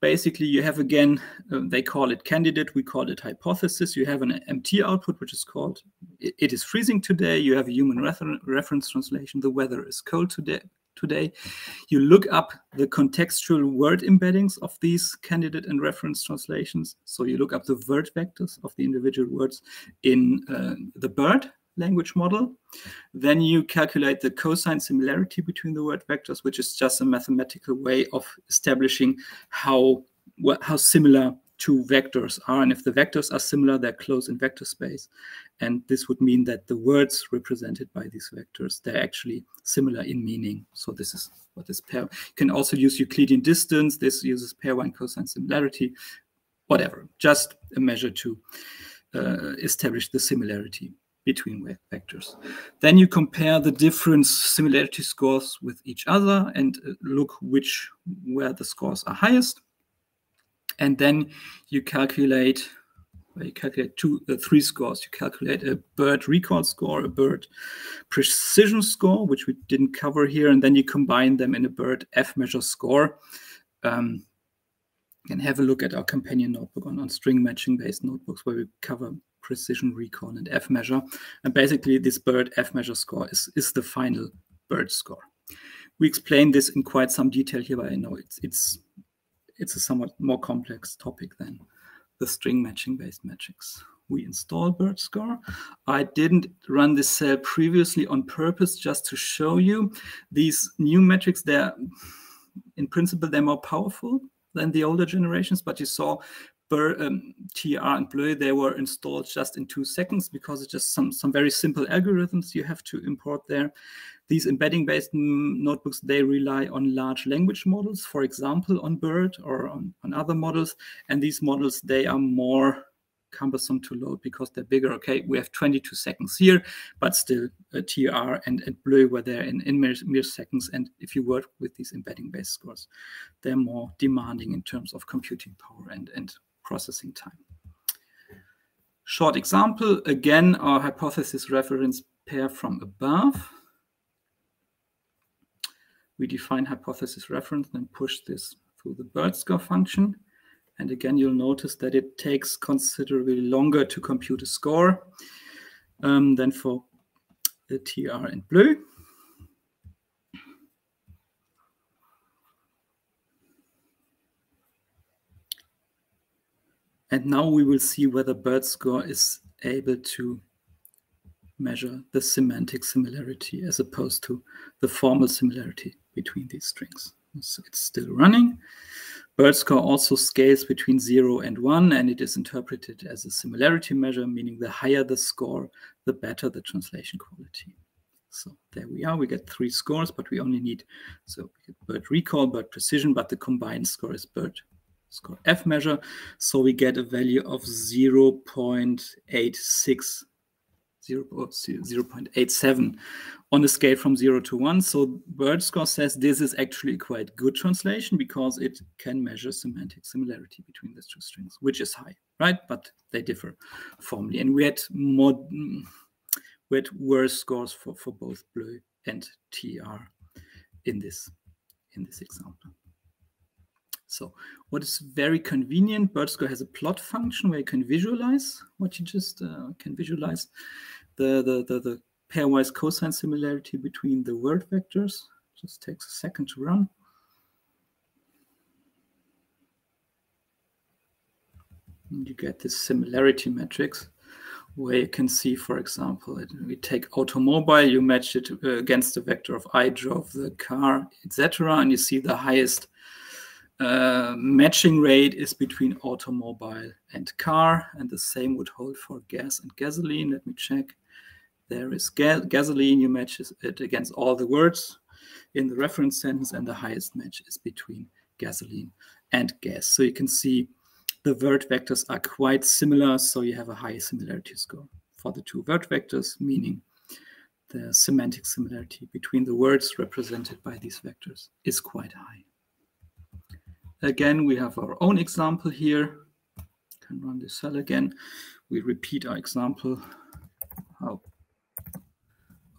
basically you have again, uh, they call it candidate, we call it hypothesis. You have an MT output, which is called, it, is freezing today. You have a human refer reference translation, the weather is cold today. Today, you look up the contextual word embeddings of these candidate and reference translations. So you look up the word vectors of the individual words in uh, the BERT language model. Then you calculate the cosine similarity between the word vectors, which is just a mathematical way of establishing how, how similar two vectors are. And if the vectors are similar, they're close in vector space. And this would mean that the words represented by these vectors, they're actually similar in meaning. So this is what this pair. You can also use Euclidean distance. This uses pairwise cosine similarity, whatever. Just a measure to uh, establish the similarity between vectors. Then you compare the different similarity scores with each other and uh, look which where the scores are highest. And then you calculate you calculate two, uh, three scores. You calculate a BERT recall score, a BERT precision score, which we didn't cover here, and then you combine them in a BERT F measure score. Um, and have a look at our companion notebook on, on string matching based notebooks where we cover precision recall and F measure. And basically this BERT F measure score is, is the final BERT score. We explain this in quite some detail here, but I know it's, it's, it's a somewhat more complex topic than the string matching based metrics. We install BERT score. I didn't run this cell previously on purpose just to show you these new metrics. They're in principle, they're more powerful than the older generations, but you saw Ber, um, TER and BLEU, they were installed just in two seconds because it's just some, some very simple algorithms you have to import there. These embedding-based notebooks, they rely on large language models, for example, on BERT or on, on other models. And these models, they are more cumbersome to load because they're bigger. Okay, we have 22 seconds here, but still uh, TER and, and BLEU were there in, in mere, mere seconds. And if you work with these embedding-based scores, they're more demanding in terms of computing power and, and processing time. Short example, again, our hypothesis reference pair from above. We define hypothesis reference, and push this through the BERT score function. And again, you'll notice that it takes considerably longer to compute a score um, than for the TER and BLEU. And now we will see whether BERT score is able to measure the semantic similarity as opposed to the formal similarity between these strings. So it's still running. BERT score also scales between 0 and 1, and it is interpreted as a similarity measure, meaning the higher the score, the better the translation quality. So there we are. We get three scores, but we only need, so BERT recall, BERT precision, but the combined score is Score F measure. So we get a value of 0 0.86, 0 0.87 on a scale from 0 to 1. So BERT score says this is actually quite good translation because it can measure semantic similarity between these two strings, which is high, right? But they differ formally. And we had more, we had worse scores for, for both BLEU and TER in this, in this example. So what is very convenient, BERTSCORE has a plot function where you can visualize what you just uh, can visualize the, the, the, the pairwise cosine similarity between the word vectors. Just takes a second to run. And you get this similarity matrix where you can see, for example, we take automobile, you match it uh, against the vector of I drove the car, etc., and you see the highest uh, matching rate is between automobile and car, and the same would hold for gas and gasoline. Let me check. There is ga gasoline, you match it against all the words in the reference sentence, and the highest match is between gasoline and gas. So you can see the word vectors are quite similar, so you have a high similarity score for the two word vectors, meaning the semantic similarity between the words represented by these vectors is quite high. Again, we have our own example here. Can run this cell again. We repeat our example. How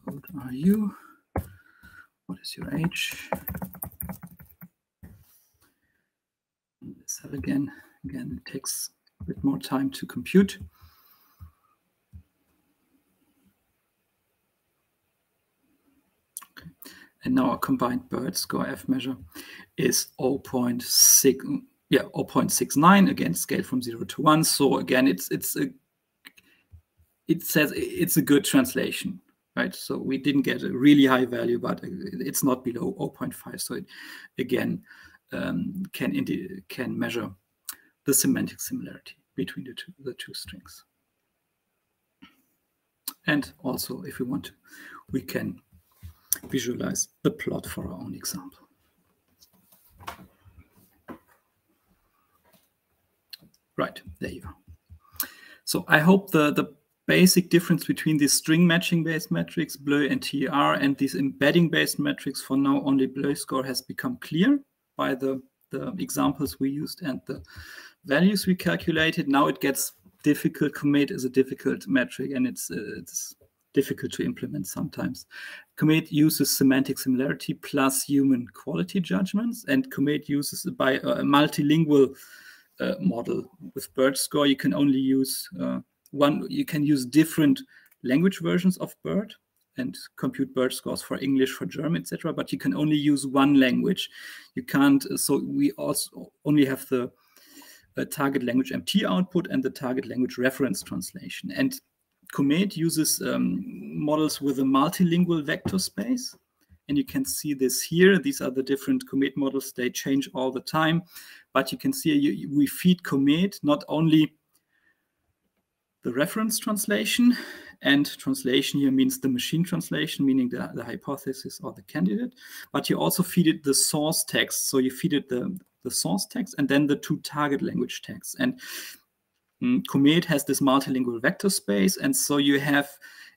old are you? What is your age? This cell again. Again, it takes a bit more time to compute. And now our combined BERT score F measure is 0.6 yeah 0.69 again scale from 0 to 1 so again it's it's a it says it's a good translation right? So we didn't get a really high value but it's not below 0.5 so it again um, can can measure the semantic similarity between the two the two strings. And also if we want to we can visualize the plot for our own example. Right, there you go. So I hope the, the basic difference between these string matching based metrics, BLEU and TER, and these embedding based metrics for now only BLEU score has become clear by the, the examples we used and the values we calculated. Now it gets difficult. Comet is a difficult metric and it's, it's difficult to implement sometimes. Comet uses semantic similarity plus human quality judgments, and Comet uses a, by a multilingual uh, model. With BERT score, you can only use uh, one. You can use different language versions of BERT and compute BERT scores for English, for German, etc. But you can only use one language. You can't. So we also only have the uh, target language MT output and the target language reference translation. And Comet uses um, models with a multilingual vector space. And you can see this here. These are the different Comet models. They change all the time. But you can see you, we feed Comet not only the reference translation, and translation here means the machine translation, meaning the, the hypothesis or the candidate, but you also feed it the source text. So you feed it the, the source text and then the two target language texts. And Mm, Comet has this multilingual vector space, and so you have,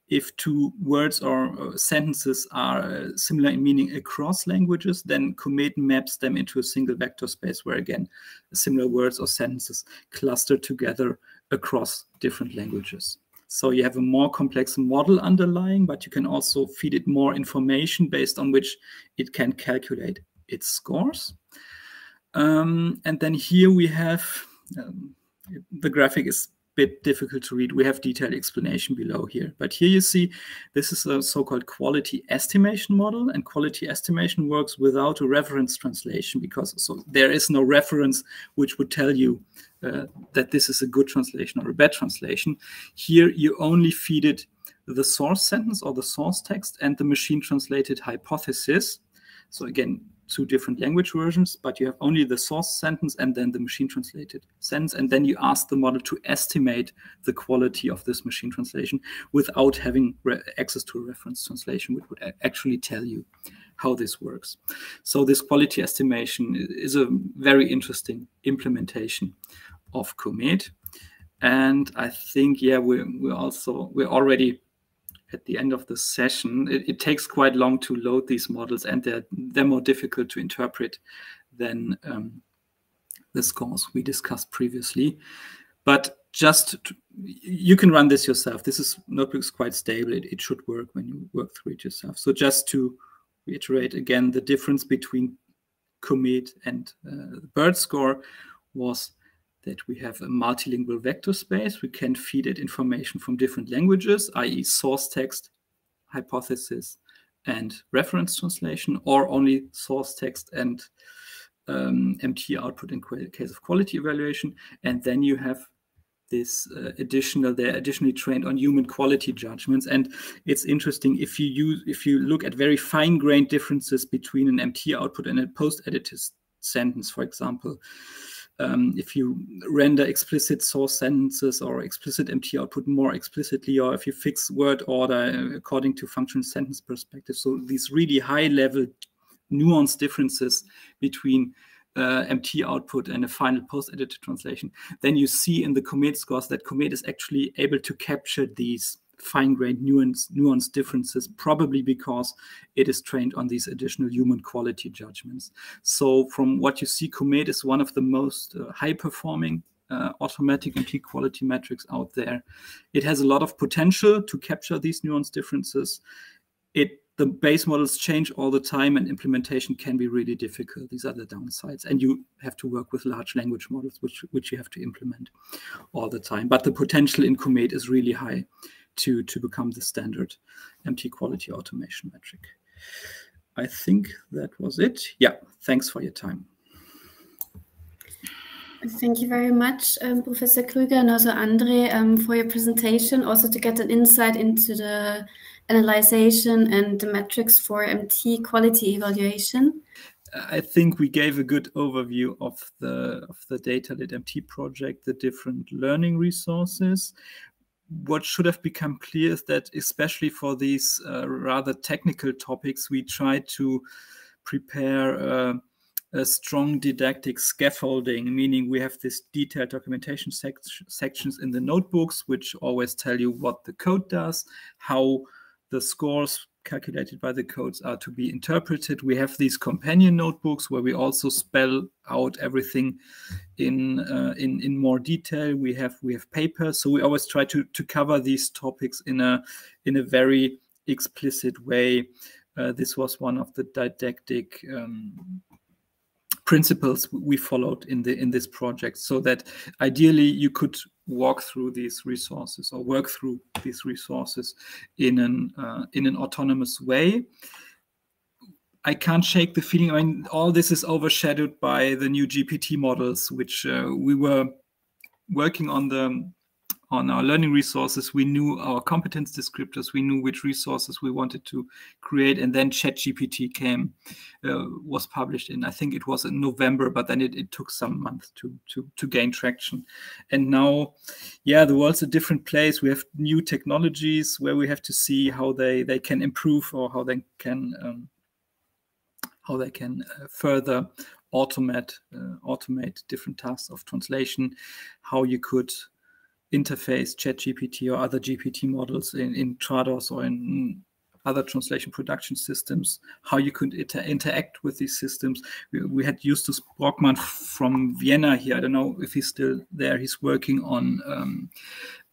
if two words or uh, sentences are uh, similar in meaning across languages, then Comet maps them into a single vector space where, again, similar words or sentences cluster together across different languages. So you have a more complex model underlying, but you can also feed it more information based on which it can calculate its scores. Um, and then here we have um, the graphic is a bit difficult to read. We have detailed explanation below here. But here you see this is a so-called quality estimation model. And quality estimation works without a reference translation because so there is no reference which would tell you uh, that this is a good translation or a bad translation. Here you only feed it the source sentence or the source text and the machine translated hypothesis. So again, two different language versions, but you have only the source sentence and then the machine translated sentence. And then you ask the model to estimate the quality of this machine translation without having access to a reference translation, which would actually tell you how this works. So this quality estimation is a very interesting implementation of Comet. And I think, yeah, we're, we're also, we're already at the end of the session. It, it, takes quite long to load these models, and they're they're more difficult to interpret than um, the scores we discussed previously. But just to, you can run this yourself. This is notebook's quite stable. It, it should work when you work through it yourself. So just to reiterate again, the difference between COMET and uh, BERT score was that we have a multilingual vector space. We can feed it information from different languages, i.e. source text, hypothesis, and reference translation, or only source text and um, MT output in case of quality evaluation. And then you have this uh, additional they're additionally trained on human quality judgments and it's interesting if you use if you look at very fine grained differences between an mt output and a post edited sentence for example um, if you render explicit source sentences or explicit MT output more explicitly, or if you fix word order according to function sentence perspective. So these really high level nuanced differences between uh, MT output and a final post-edited translation, then you see in the COMET scores that COMET is actually able to capture these fine-grained nuance, nuanced differences, probably because it is trained on these additional human quality judgments. So from what you see, COMET is one of the most uh, high-performing uh, automatic MT quality metrics out there. It has a lot of potential to capture these nuance differences. It the base models change all the time and implementation can be really difficult. These are the downsides. And you have to work with large language models, which, which you have to implement all the time. But the potential in COMET is really high to, to become the standard MT quality automation metric. I think that was it. Yeah, thanks for your time. Thank you very much, um, Professor Krüger and also Andre, um, for your presentation, also to get an insight into the analyzation and the metrics for MT quality evaluation. I think we gave a good overview of the of the DataLit MT project, the different learning resources what should have become clear is that, especially for these uh, rather technical topics, we try to prepare uh, a strong didactic scaffolding, meaning we have this detailed documentation sec sections in the notebooks, which always tell you what the code does, how the scores calculated by the codes are to be interpreted. We have these companion notebooks where we also spell out everything in uh, in in more detail. We have we have papers, so we always try to to cover these topics in a in a very explicit way. Uh, this was one of the didactic um, principles we followed in the in this project so that ideally you could walk through these resources or work through these resources in an uh, in an autonomous way I can't shake the feeling. I mean, all this is overshadowed by the new GPT models, which uh, we were working on the on our learning resources, we knew our competence descriptors, we knew which resources we wanted to create, and then ChatGPT came, uh, was published in I think it was in November, but then it, it took some months to to to gain traction, and now, yeah, the world's a different place. We have new technologies where we have to see how they they can improve or how they can um, how they can uh, further automate uh, automate different tasks of translation, how you could interface ChatGPT or other GPT models in, in Trados or in other translation production systems, how you could inter interact with these systems. We, we, had Justus Brockmann from Vienna here. I don't know if he's still there. He's working on um,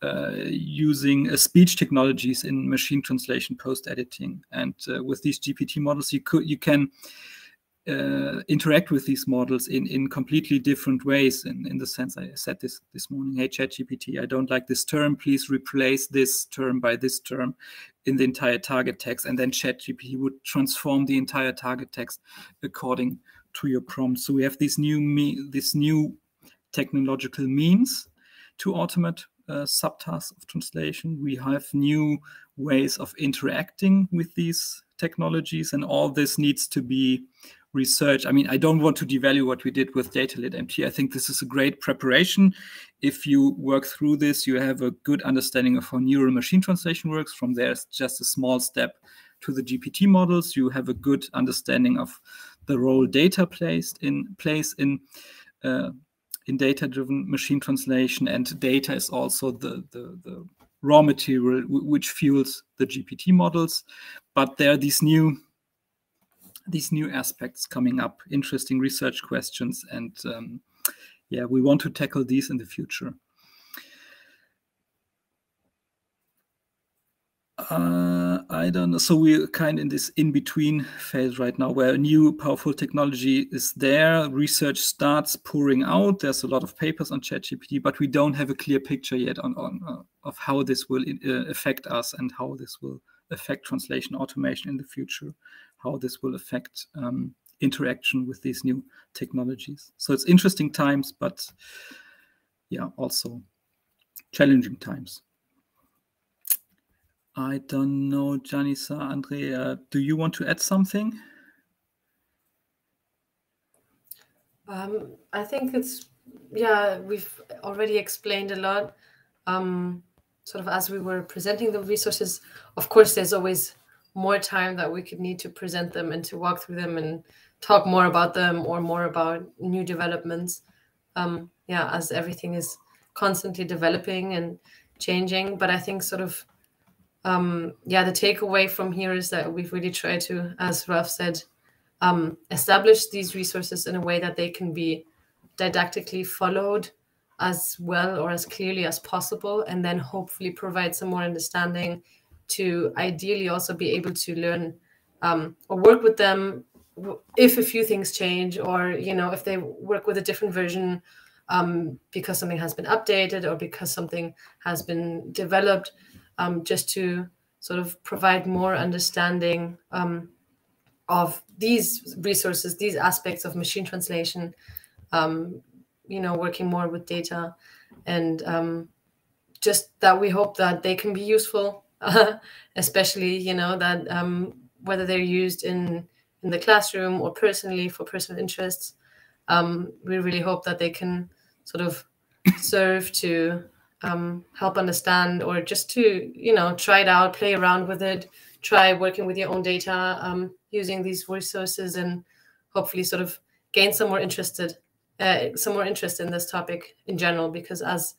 uh, using uh, speech technologies in machine translation post editing. And uh, with these GPT models, you could you can uh, interact with these models in, in completely different ways. In, in the sense I said this this morning, hey ChatGPT, I don't like this term. Please replace this term by this term in the entire target text, and then ChatGPT would transform the entire target text according to your prompt. So we have these new me this new technological means to automate uh, subtasks of translation. We have new ways of interacting with these technologies, and all this needs to be research. I mean, I don't want to devalue what we did with DataLit MT. I think this is a great preparation. If you work through this, you have a good understanding of how neural machine translation works. From there, it's just a small step to the GPT models. You have a good understanding of the role data placed in place in uh, in data-driven machine translation, and data is also the the, the raw material which fuels the GPT models. But there are these new these new aspects coming up, interesting research questions, and um, yeah, we want to tackle these in the future. Uh, I don't know. So we're kind of in this in-between phase right now where new powerful technology is there. Research starts pouring out. There's a lot of papers on ChatGPT, but we don't have a clear picture yet on, on uh, of how this will uh, affect us and how this will affect translation automation in the future, how this will affect um, interaction with these new technologies. So it's interesting times, but yeah, also challenging times. I don't know, Janiça, Andrea, do you want to add something? Um, I think it's, yeah, we've already explained a lot. Um, sort of as we were presenting the resources, of course, there's always more time that we could need to present them and to walk through them and talk more about them or more about new developments. Um, yeah, as everything is constantly developing and changing. But I think sort of um, yeah, the takeaway from here is that we've really tried to, as Ralph said, um, establish these resources in a way that they can be didactically followed as well or as clearly as possible, and then hopefully provide some more understanding to ideally also be able to learn um, or work with them if a few things change or you know if they work with a different version um, because something has been updated or because something has been developed um, just to sort of provide more understanding um, of these resources, these aspects of machine translation, um, you know, working more with data, and um, just that we hope that they can be useful, especially, you know, that um, whether they're used in in the classroom or personally for personal interests, um, we really hope that they can sort of serve to um, help understand or just to you know try it out play around with it try working with your own data um, using these resources and hopefully sort of gain some more interested uh, some more interest in this topic in general because as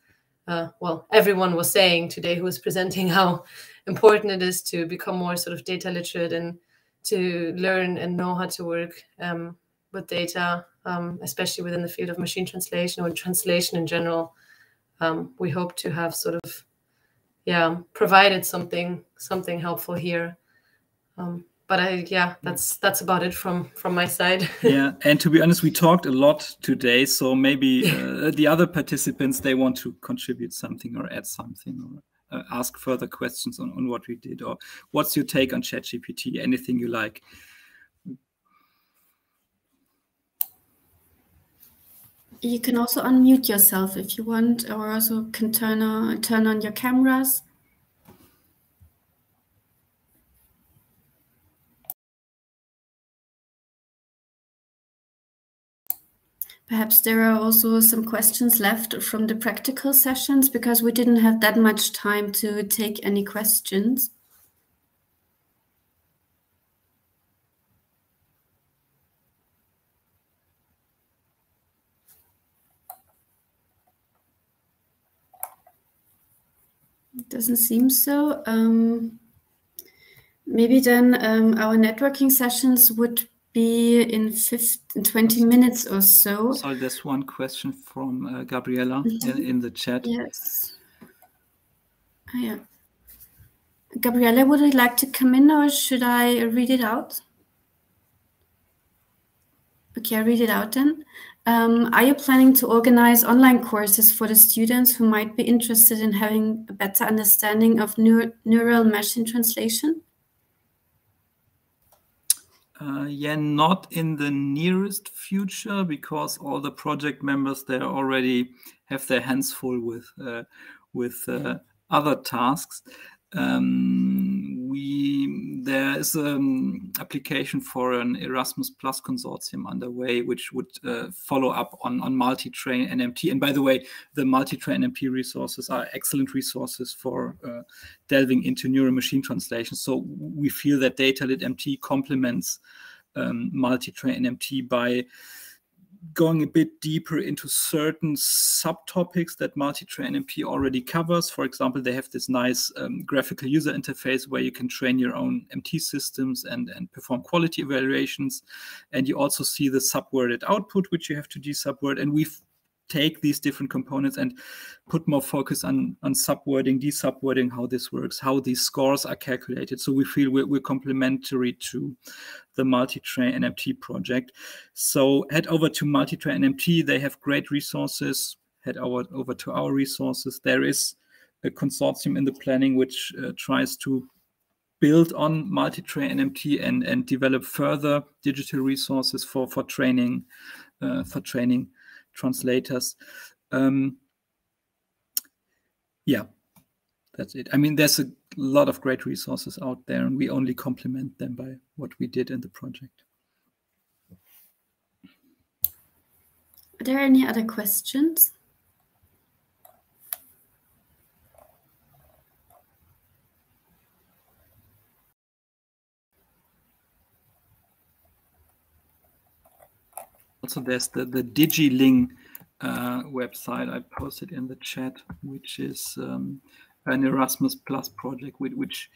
uh, well everyone was saying today who was presenting how important it is to become more sort of data literate and to learn and know how to work um, with data um, especially within the field of machine translation or translation in general. Um, we hope to have sort of yeah provided something something helpful here. Um, but I, yeah that's that's about it from from my side. Yeah and to be honest we talked a lot today so maybe uh, the other participants they want to contribute something or add something or uh, ask further questions on, on what we did or what's your take on ChatGPT anything you like You can also unmute yourself if you want, or also can turn on turn on your cameras. Perhaps there are also some questions left from the practical sessions because we didn't have that much time to take any questions. Doesn't seem so. Um, maybe then um, our networking sessions would be in 15, 20 minutes or so. Sorry, there's one question from uh, Gabriella in, in, the chat. Yes. Oh, yeah. Gabriella, would you like to come in or should I read it out? Okay, I'll read it out then. Um, are you planning to organize online courses for the students who might be interested in having a better understanding of neur neural machine translation? Uh, yeah, not in the nearest future because all the project members there already have their hands full with uh, with uh, other tasks. Um, we there is an application for an Erasmus Plus consortium underway, which would uh, follow up on on MultiTraiNMT. And by the way, the MultiTraiNMT resources are excellent resources for uh, delving into neural machine translation. So we feel that DataLitMT complements um, MultiTraiNMT by going a bit deeper into certain subtopics that MultiTraiNMT already covers. For example, they have this nice um, graphical user interface where you can train your own MT systems and, and perform quality evaluations. And you also see the subworded output, which you have to desubword. And we've take these different components and put more focus on on subwording, desubwording, how this works, how these scores are calculated. So we feel we're, we're complementary to the MultiTraiNMT project. So head over to MultiTraiNMT. They have great resources. Head over over to our resources. There is a consortium in the planning which uh, tries to build on MultiTraiNMT and and develop further digital resources for for training uh, for training translators. Um, yeah, that's it. I mean, there's a lot of great resources out there, and we only complement them by what we did in the project. Are there any other questions? Also, there's the, the DigiLing uh, website I posted in the chat, which is um, an Erasmus Plus project which, which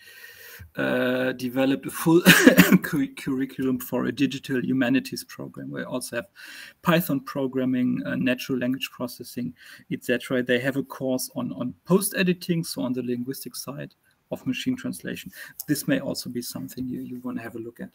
uh, developed a full curriculum for a digital humanities program. We also have Python programming, uh, natural language processing, etc. They have a course on on post editing, so on the linguistic side of machine translation. This may also be something you, you want to have a look at.